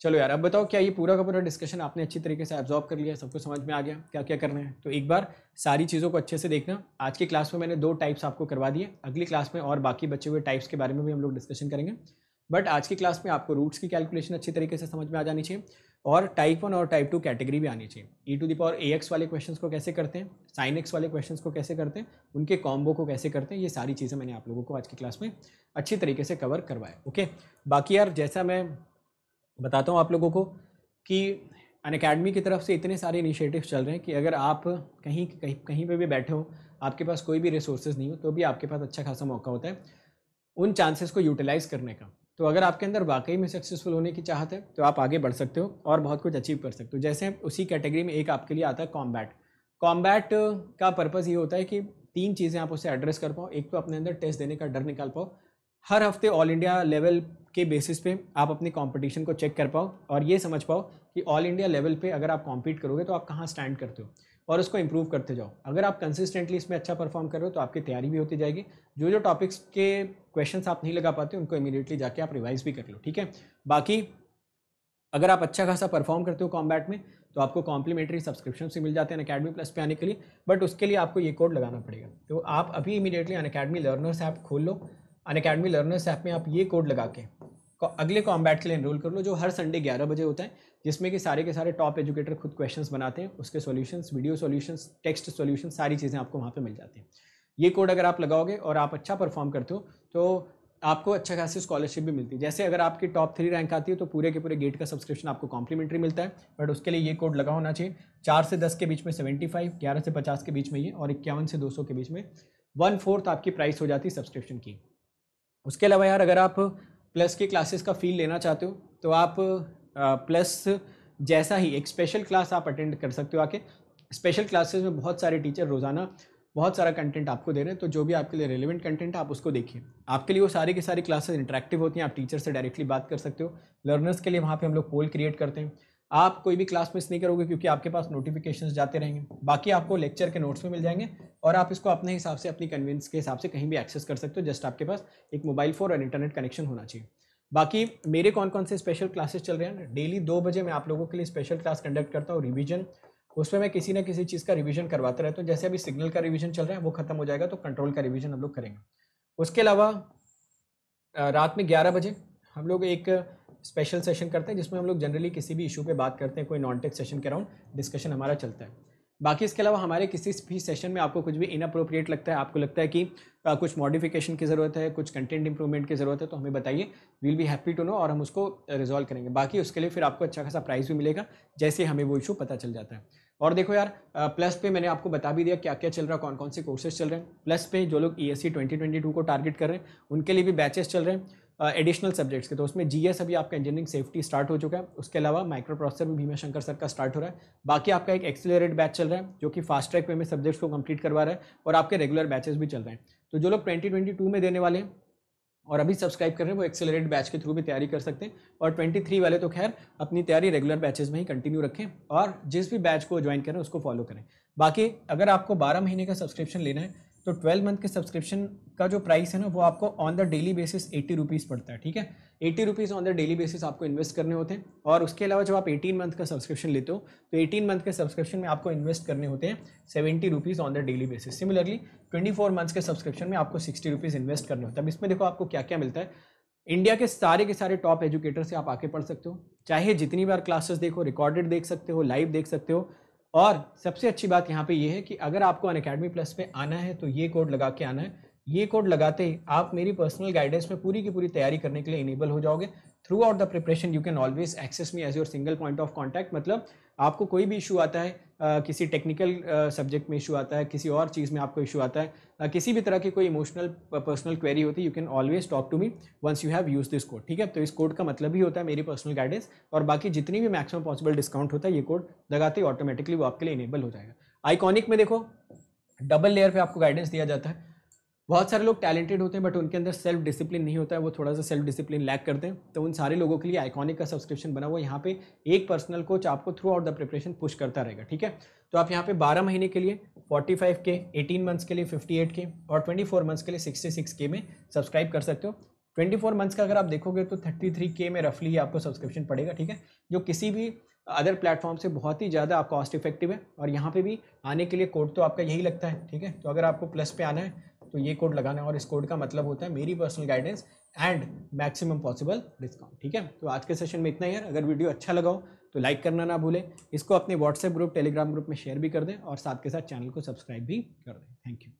चलो यार, अब बताओ क्या ये पूरा का पूरा डिस्कशन आपने अच्छी तरीके से एब्जॉर्व कर लिया सबको समझ में आ गया क्या क्या करना है? तो एक बार सारी चीज़ों को अच्छे से देखना। आज की क्लास में मैंने दो टाइप्स आपको करवा दिए, अगली क्लास में और बाकी बचे हुए टाइप्स के बारे में भी हम लोग डिस्कशन करेंगे बट आज की क्लास में आपको रूट्स की कैलकुलेशन अच्छी तरीके से समझ में आ जानी चाहिए। और टाइप वन और टाइप टू कैटेगरी भी आनी चाहिए। E to the power a x वाले क्वेश्चंस को कैसे करते हैं? साइन एक्स वाले क्वेश्चंस को कैसे करते हैं? उनके कॉम्बो को कैसे करते हैं? ये सारी चीज़ें मैंने आप लोगों को आज की क्लास में अच्छी तरीके से कवर करवाया ओके बाकी यार, जैसा मैं बताता हूँ आप लोगों को कि अन अकेडमी की तरफ़ से इतने सारे इनिशिएटिव चल रहे हैं कि अगर आप कहीं कहीं कहीं पर भी बैठे हो, आपके पास कोई भी रिसोर्सेज नहीं हो तो भी आपके पास अच्छा खासा मौका होता है उन चांसेस को यूटिलाइज़ करने का। तो अगर आपके अंदर वाकई में सक्सेसफुल होने की चाहत है तो आप आगे बढ़ सकते हो और बहुत कुछ अचीव कर सकते हो। जैसे उसी कैटेगरी में एक आपके लिए आता है कॉम्बैट कॉम्बैट का पर्पज़ ये होता है कि तीन चीज़ें आप उसे एड्रेस कर पाओ। एक तो अपने अंदर टेस्ट देने का डर निकाल पाओ। हर हफ़्ते ऑल इंडिया लेवल के बेसिस पे आप अपनी कंपटीशन को चेक कर पाओ और ये समझ पाओ कि ऑल इंडिया लेवल पे अगर आप कॉम्पीट करोगे तो आप कहाँ स्टैंड करते हो। और उसको इम्प्रूव करते जाओ। अगर आप कंसिस्टेंटली इसमें अच्छा परफॉर्म कर रहे हो तो आपकी तैयारी भी होती जाएगी। जो जो टॉपिक्स के क्वेश्चन आप नहीं लगा पाते, उनको इमीडिएटली जाके आप रिवाइज भी कर लो, ठीक है? बाकी, अगर आप अच्छा खासा परफॉर्म करते हो कॉम्बैट में तो आपको कॉम्प्लीमेंट्री सब्सक्रिप्शन से मिल जाते हैं अकेडमी प्लस पे आने के लिए। बट उसके लिए आपको ये कोड लगाना पड़ेगा। तो आप अभी इमीडिएटली अन अकेडमी लर्नर्स ऐप खोल लो। अन अकेडमी लर्नर्स ऐप में आप ये कोड लगा के अगले कॉम्बैट के लिए एनरोल कर लो, जो हर संडे ग्यारह बजे होता है। जिसमें कि सारे के सारे टॉप एजुकेटर खुद क्वेश्चंस बनाते हैं, उसके solutions video solutions text solution सारी चीज़ें आपको वहाँ पे मिल जाती हैं। ये कोड अगर आप लगाओगे और आप अच्छा परफॉर्म करते हो तो आपको अच्छा खासी स्कॉलरशिप भी मिलती है। जैसे अगर आपकी टॉप थ्री रैंक आती है तो पूरे के पूरे गेट का सब्सक्रिप्शन आपको कॉम्प्लीमेंट्री मिलता है। बट उसके लिए ये कोड लगा होना चाहिए। चार से दस के बीच में सेवेंटी फाइव ग्यारह से पचास के बीच में ये, और इक्यावन से दो सौ के बीच में वन फोर्थ आपकी प्राइस हो जाती है सब्सक्रिप्शन की। उसके अलावा यार, अगर आप प्लस के क्लासेस का फील लेना चाहते हो तो आप प्लस जैसा ही एक स्पेशल क्लास आप अटेंड कर सकते हो आके। स्पेशल क्लासेस में बहुत सारे टीचर रोज़ाना बहुत सारा कंटेंट आपको दे रहे हैं तो जो भी आपके लिए रेलिवेंट कंटेंट है, आप उसको देखिए। आपके लिए वो सारी की सारी क्लासेस इंटरेक्टिव होती हैं, आप टीचर से डायरेक्टली बात कर सकते हो। लर्नर्स के लिए वहाँ पे हम लोग पोल क्रिएट करते हैं। आप कोई भी क्लास मिस नहीं करोगे, क्योंकि आपके पास नोटिफिकेशन जाते रहेंगे। बाकी आपको लेक्चर के नोट्स में मिल जाएँगे, और आप इसको अपने हिसाब से, अपनी कन्वींस के हिसाब से कहीं भी एक्सेस कर सकते हो जस्ट आपके पास एक मोबाइल फ़ोन और इंटरनेट कनेक्शन होना चाहिए। बाकी मेरे कौन कौन से स्पेशल क्लासेस चल रहे हैं? डेली दो बजे मैं आप लोगों के लिए स्पेशल क्लास कंडक्ट करता हूँ रिविजन उसमें मैं किसी ना किसी चीज़ का रिवीजन करवाता रहता हूँ। जैसे अभी सिग्नल का रिवीजन चल रहा है, वो खत्म हो जाएगा तो कंट्रोल का रिवीजन हम लोग करेंगे। उसके अलावा रात में ग्यारह बजे हम लोग एक स्पेशल सेशन करते हैं, जिसमें हम लोग जनरली किसी भी इशू पे बात करते हैं, कोई नॉन टेक सेशन के अराउंड डिस्कशन हमारा चलता है। बाकी इसके अलावा हमारे किसी भी सेशन में आपको कुछ भी इनअप्रोप्रिएट लगता है, आपको लगता है कि कुछ मॉडिफिकेशन की ज़रूरत है, कुछ कंटेंट इंप्रूवमेंट की ज़रूरत है तो हमें बताइए। We'll be happy to know और हम उसको रिजॉल्व करेंगे। बाकी उसके लिए फिर आपको अच्छा खासा प्राइस भी मिलेगा, जैसे हमें वो इशू पता चल जाता है। और देखो यार प्लस पे मैंने आपको बता भी दिया क्या क्या चल रहा है कौन कौन से कोर्सेज चल रहे हैं। प्लस पे जो लोग E S C twenty twenty two को टारगेट कर रहे हैं, उनके लिए भी बैचेस चल रहे हैं। एडिशनल सब्जेक्ट्स के तो उसमें जीएस अभी आपका इंजीनियरिंग सेफ्टी स्टार्ट हो चुका है। उसके अलावा माइक्रो प्रोसेसर भी भीमा शंकर सर का स्टार्ट हो रहा है। बाकी आपका एक एक्सेलरेट बैच चल रहा है, जो कि फास्ट ट्रैक वे में सब्जेक्ट्स को कंप्लीट करवा रहा है, और आपके रेगुलर बैचेस भी चल रहे हैं। तो जो लोग ट्वेंटी में देने वाले हैं, और अभी सब्सक्राइब कर रहे हैं, वो एक्सेलरेट बैच के थ्रू भी तैयारी कर सकते हैं। और ट्वेंटी थ्री वाले तो खैर, अपनी तैयारी रेगुलर बैचेस में ही कंटिन्यू रखें, और जिस भी बैच को ज्वाइन करें, उसको फॉलो करें। बाकी अगर आपको बारह महीने का सब्सक्रिप्शन लेना है तो ट्वेल्व मंथ के सब्सक्रिप्शन का जो प्राइस है ना, वो आपको on the daily basis eighty rupees पड़ता है, ठीक है? Eighty rupees on the daily basis आपको इन्वेस्ट करने होते हैं और उसके अलावा जब आप एटीन मंथ का सब्सक्रिप्शन लेते हो तो एटीन मंथ के सब्सक्रिप्शन में आपको इन्वेस्ट करने होते हैं seventy rupees on the daily basis similarly twenty four months के सब्सक्रिप्शन में आपको सिक्सटी रुपीज़ इन्वेस्ट करने होता है। अब इसमें देखो आपको क्या क्या मिलता है। इंडिया के सारे के सारे टॉप एजुकेटर से आप आके पढ़ सकते हो। चाहे जितनी बार क्लासेस देखो रिकॉर्डेड देख सकते हो लाइव देख सकते हो और सबसे अच्छी बात यहाँ पे ये है कि अगर आपको अन अकेडमी प्लस पे आना है तो ये कोड लगा के आना है। ये कोड लगाते ही आप मेरी पर्सनल गाइडेंस में पूरी की पूरी तैयारी करने के लिए इनेबल हो जाओगे। Throughout the preparation you can always access me as your single point of contact मतलब आपको कोई भी इशू आता है आ, किसी टेक्निकल सब्जेक्ट में इशू आता है किसी और चीज़ में आपको इशू आता है आ, किसी भी तरह की कोई इमोशनल पर्सनल क्वेरी होती है you can always talk to me once you have use this code ठीक है? तो इस कोड का मतलब ही होता है मेरी पर्सनल गाइडेंस और बाकी जितनी भी मैक्सिमम पॉसिबल डिस्काउंट होता है ये कोड लगाते ही ऑटोमेटिकली वो आपके लिए इनेबल हो जाएगा। आइकॉनिक में देखो डबल लेयर पर आपको गाइडेंस दिया जाता है। बहुत सारे लोग टैलेंटेड होते हैं बट उनके अंदर सेल्फ डिसिप्लिन नहीं होता है, वो थोड़ा सा सेल्फ डिसिप्लिन लैक करते हैं। तो उन सारे लोगों के लिए आइकॉनिक का सब्सक्रिप्शन बना हुआ यहाँ पे एक पर्सनल कोच आपको throughout the preparation push करता रहेगा, ठीक है? तो आप यहाँ पे 12 महीने के लिए 45 के 18 मंथ्स के लिए 58 के और 24 मंथ्स के लिए 66 के में सब्सक्राइब कर सकते हो। 24 मंथ्स का अगर आप देखोगे तो 33 के में रफली आपको सब्सक्रिप्शन पड़ेगा, ठीक है? जो किसी भी अदर प्लेटफॉर्म से बहुत ही ज़्यादा कॉस्ट इफ़ेक्टिव है और यहाँ पे भी आने के लिए कोड तो आपका यही लगता है, ठीक है? तो अगर आपको प्लस पे आना है तो ये कोड लगाना है और इस कोड का मतलब होता है मेरी personal guidance and maximum possible discount ठीक है? तो आज के सेशन में इतना ही है। अगर वीडियो अच्छा लगाओ तो लाइक करना ना भूलें। इसको अपने व्हाट्सएप ग्रुप टेलीग्राम ग्रुप में शेयर भी कर दें और साथ के साथ चैनल को सब्सक्राइब भी कर दें। Thank you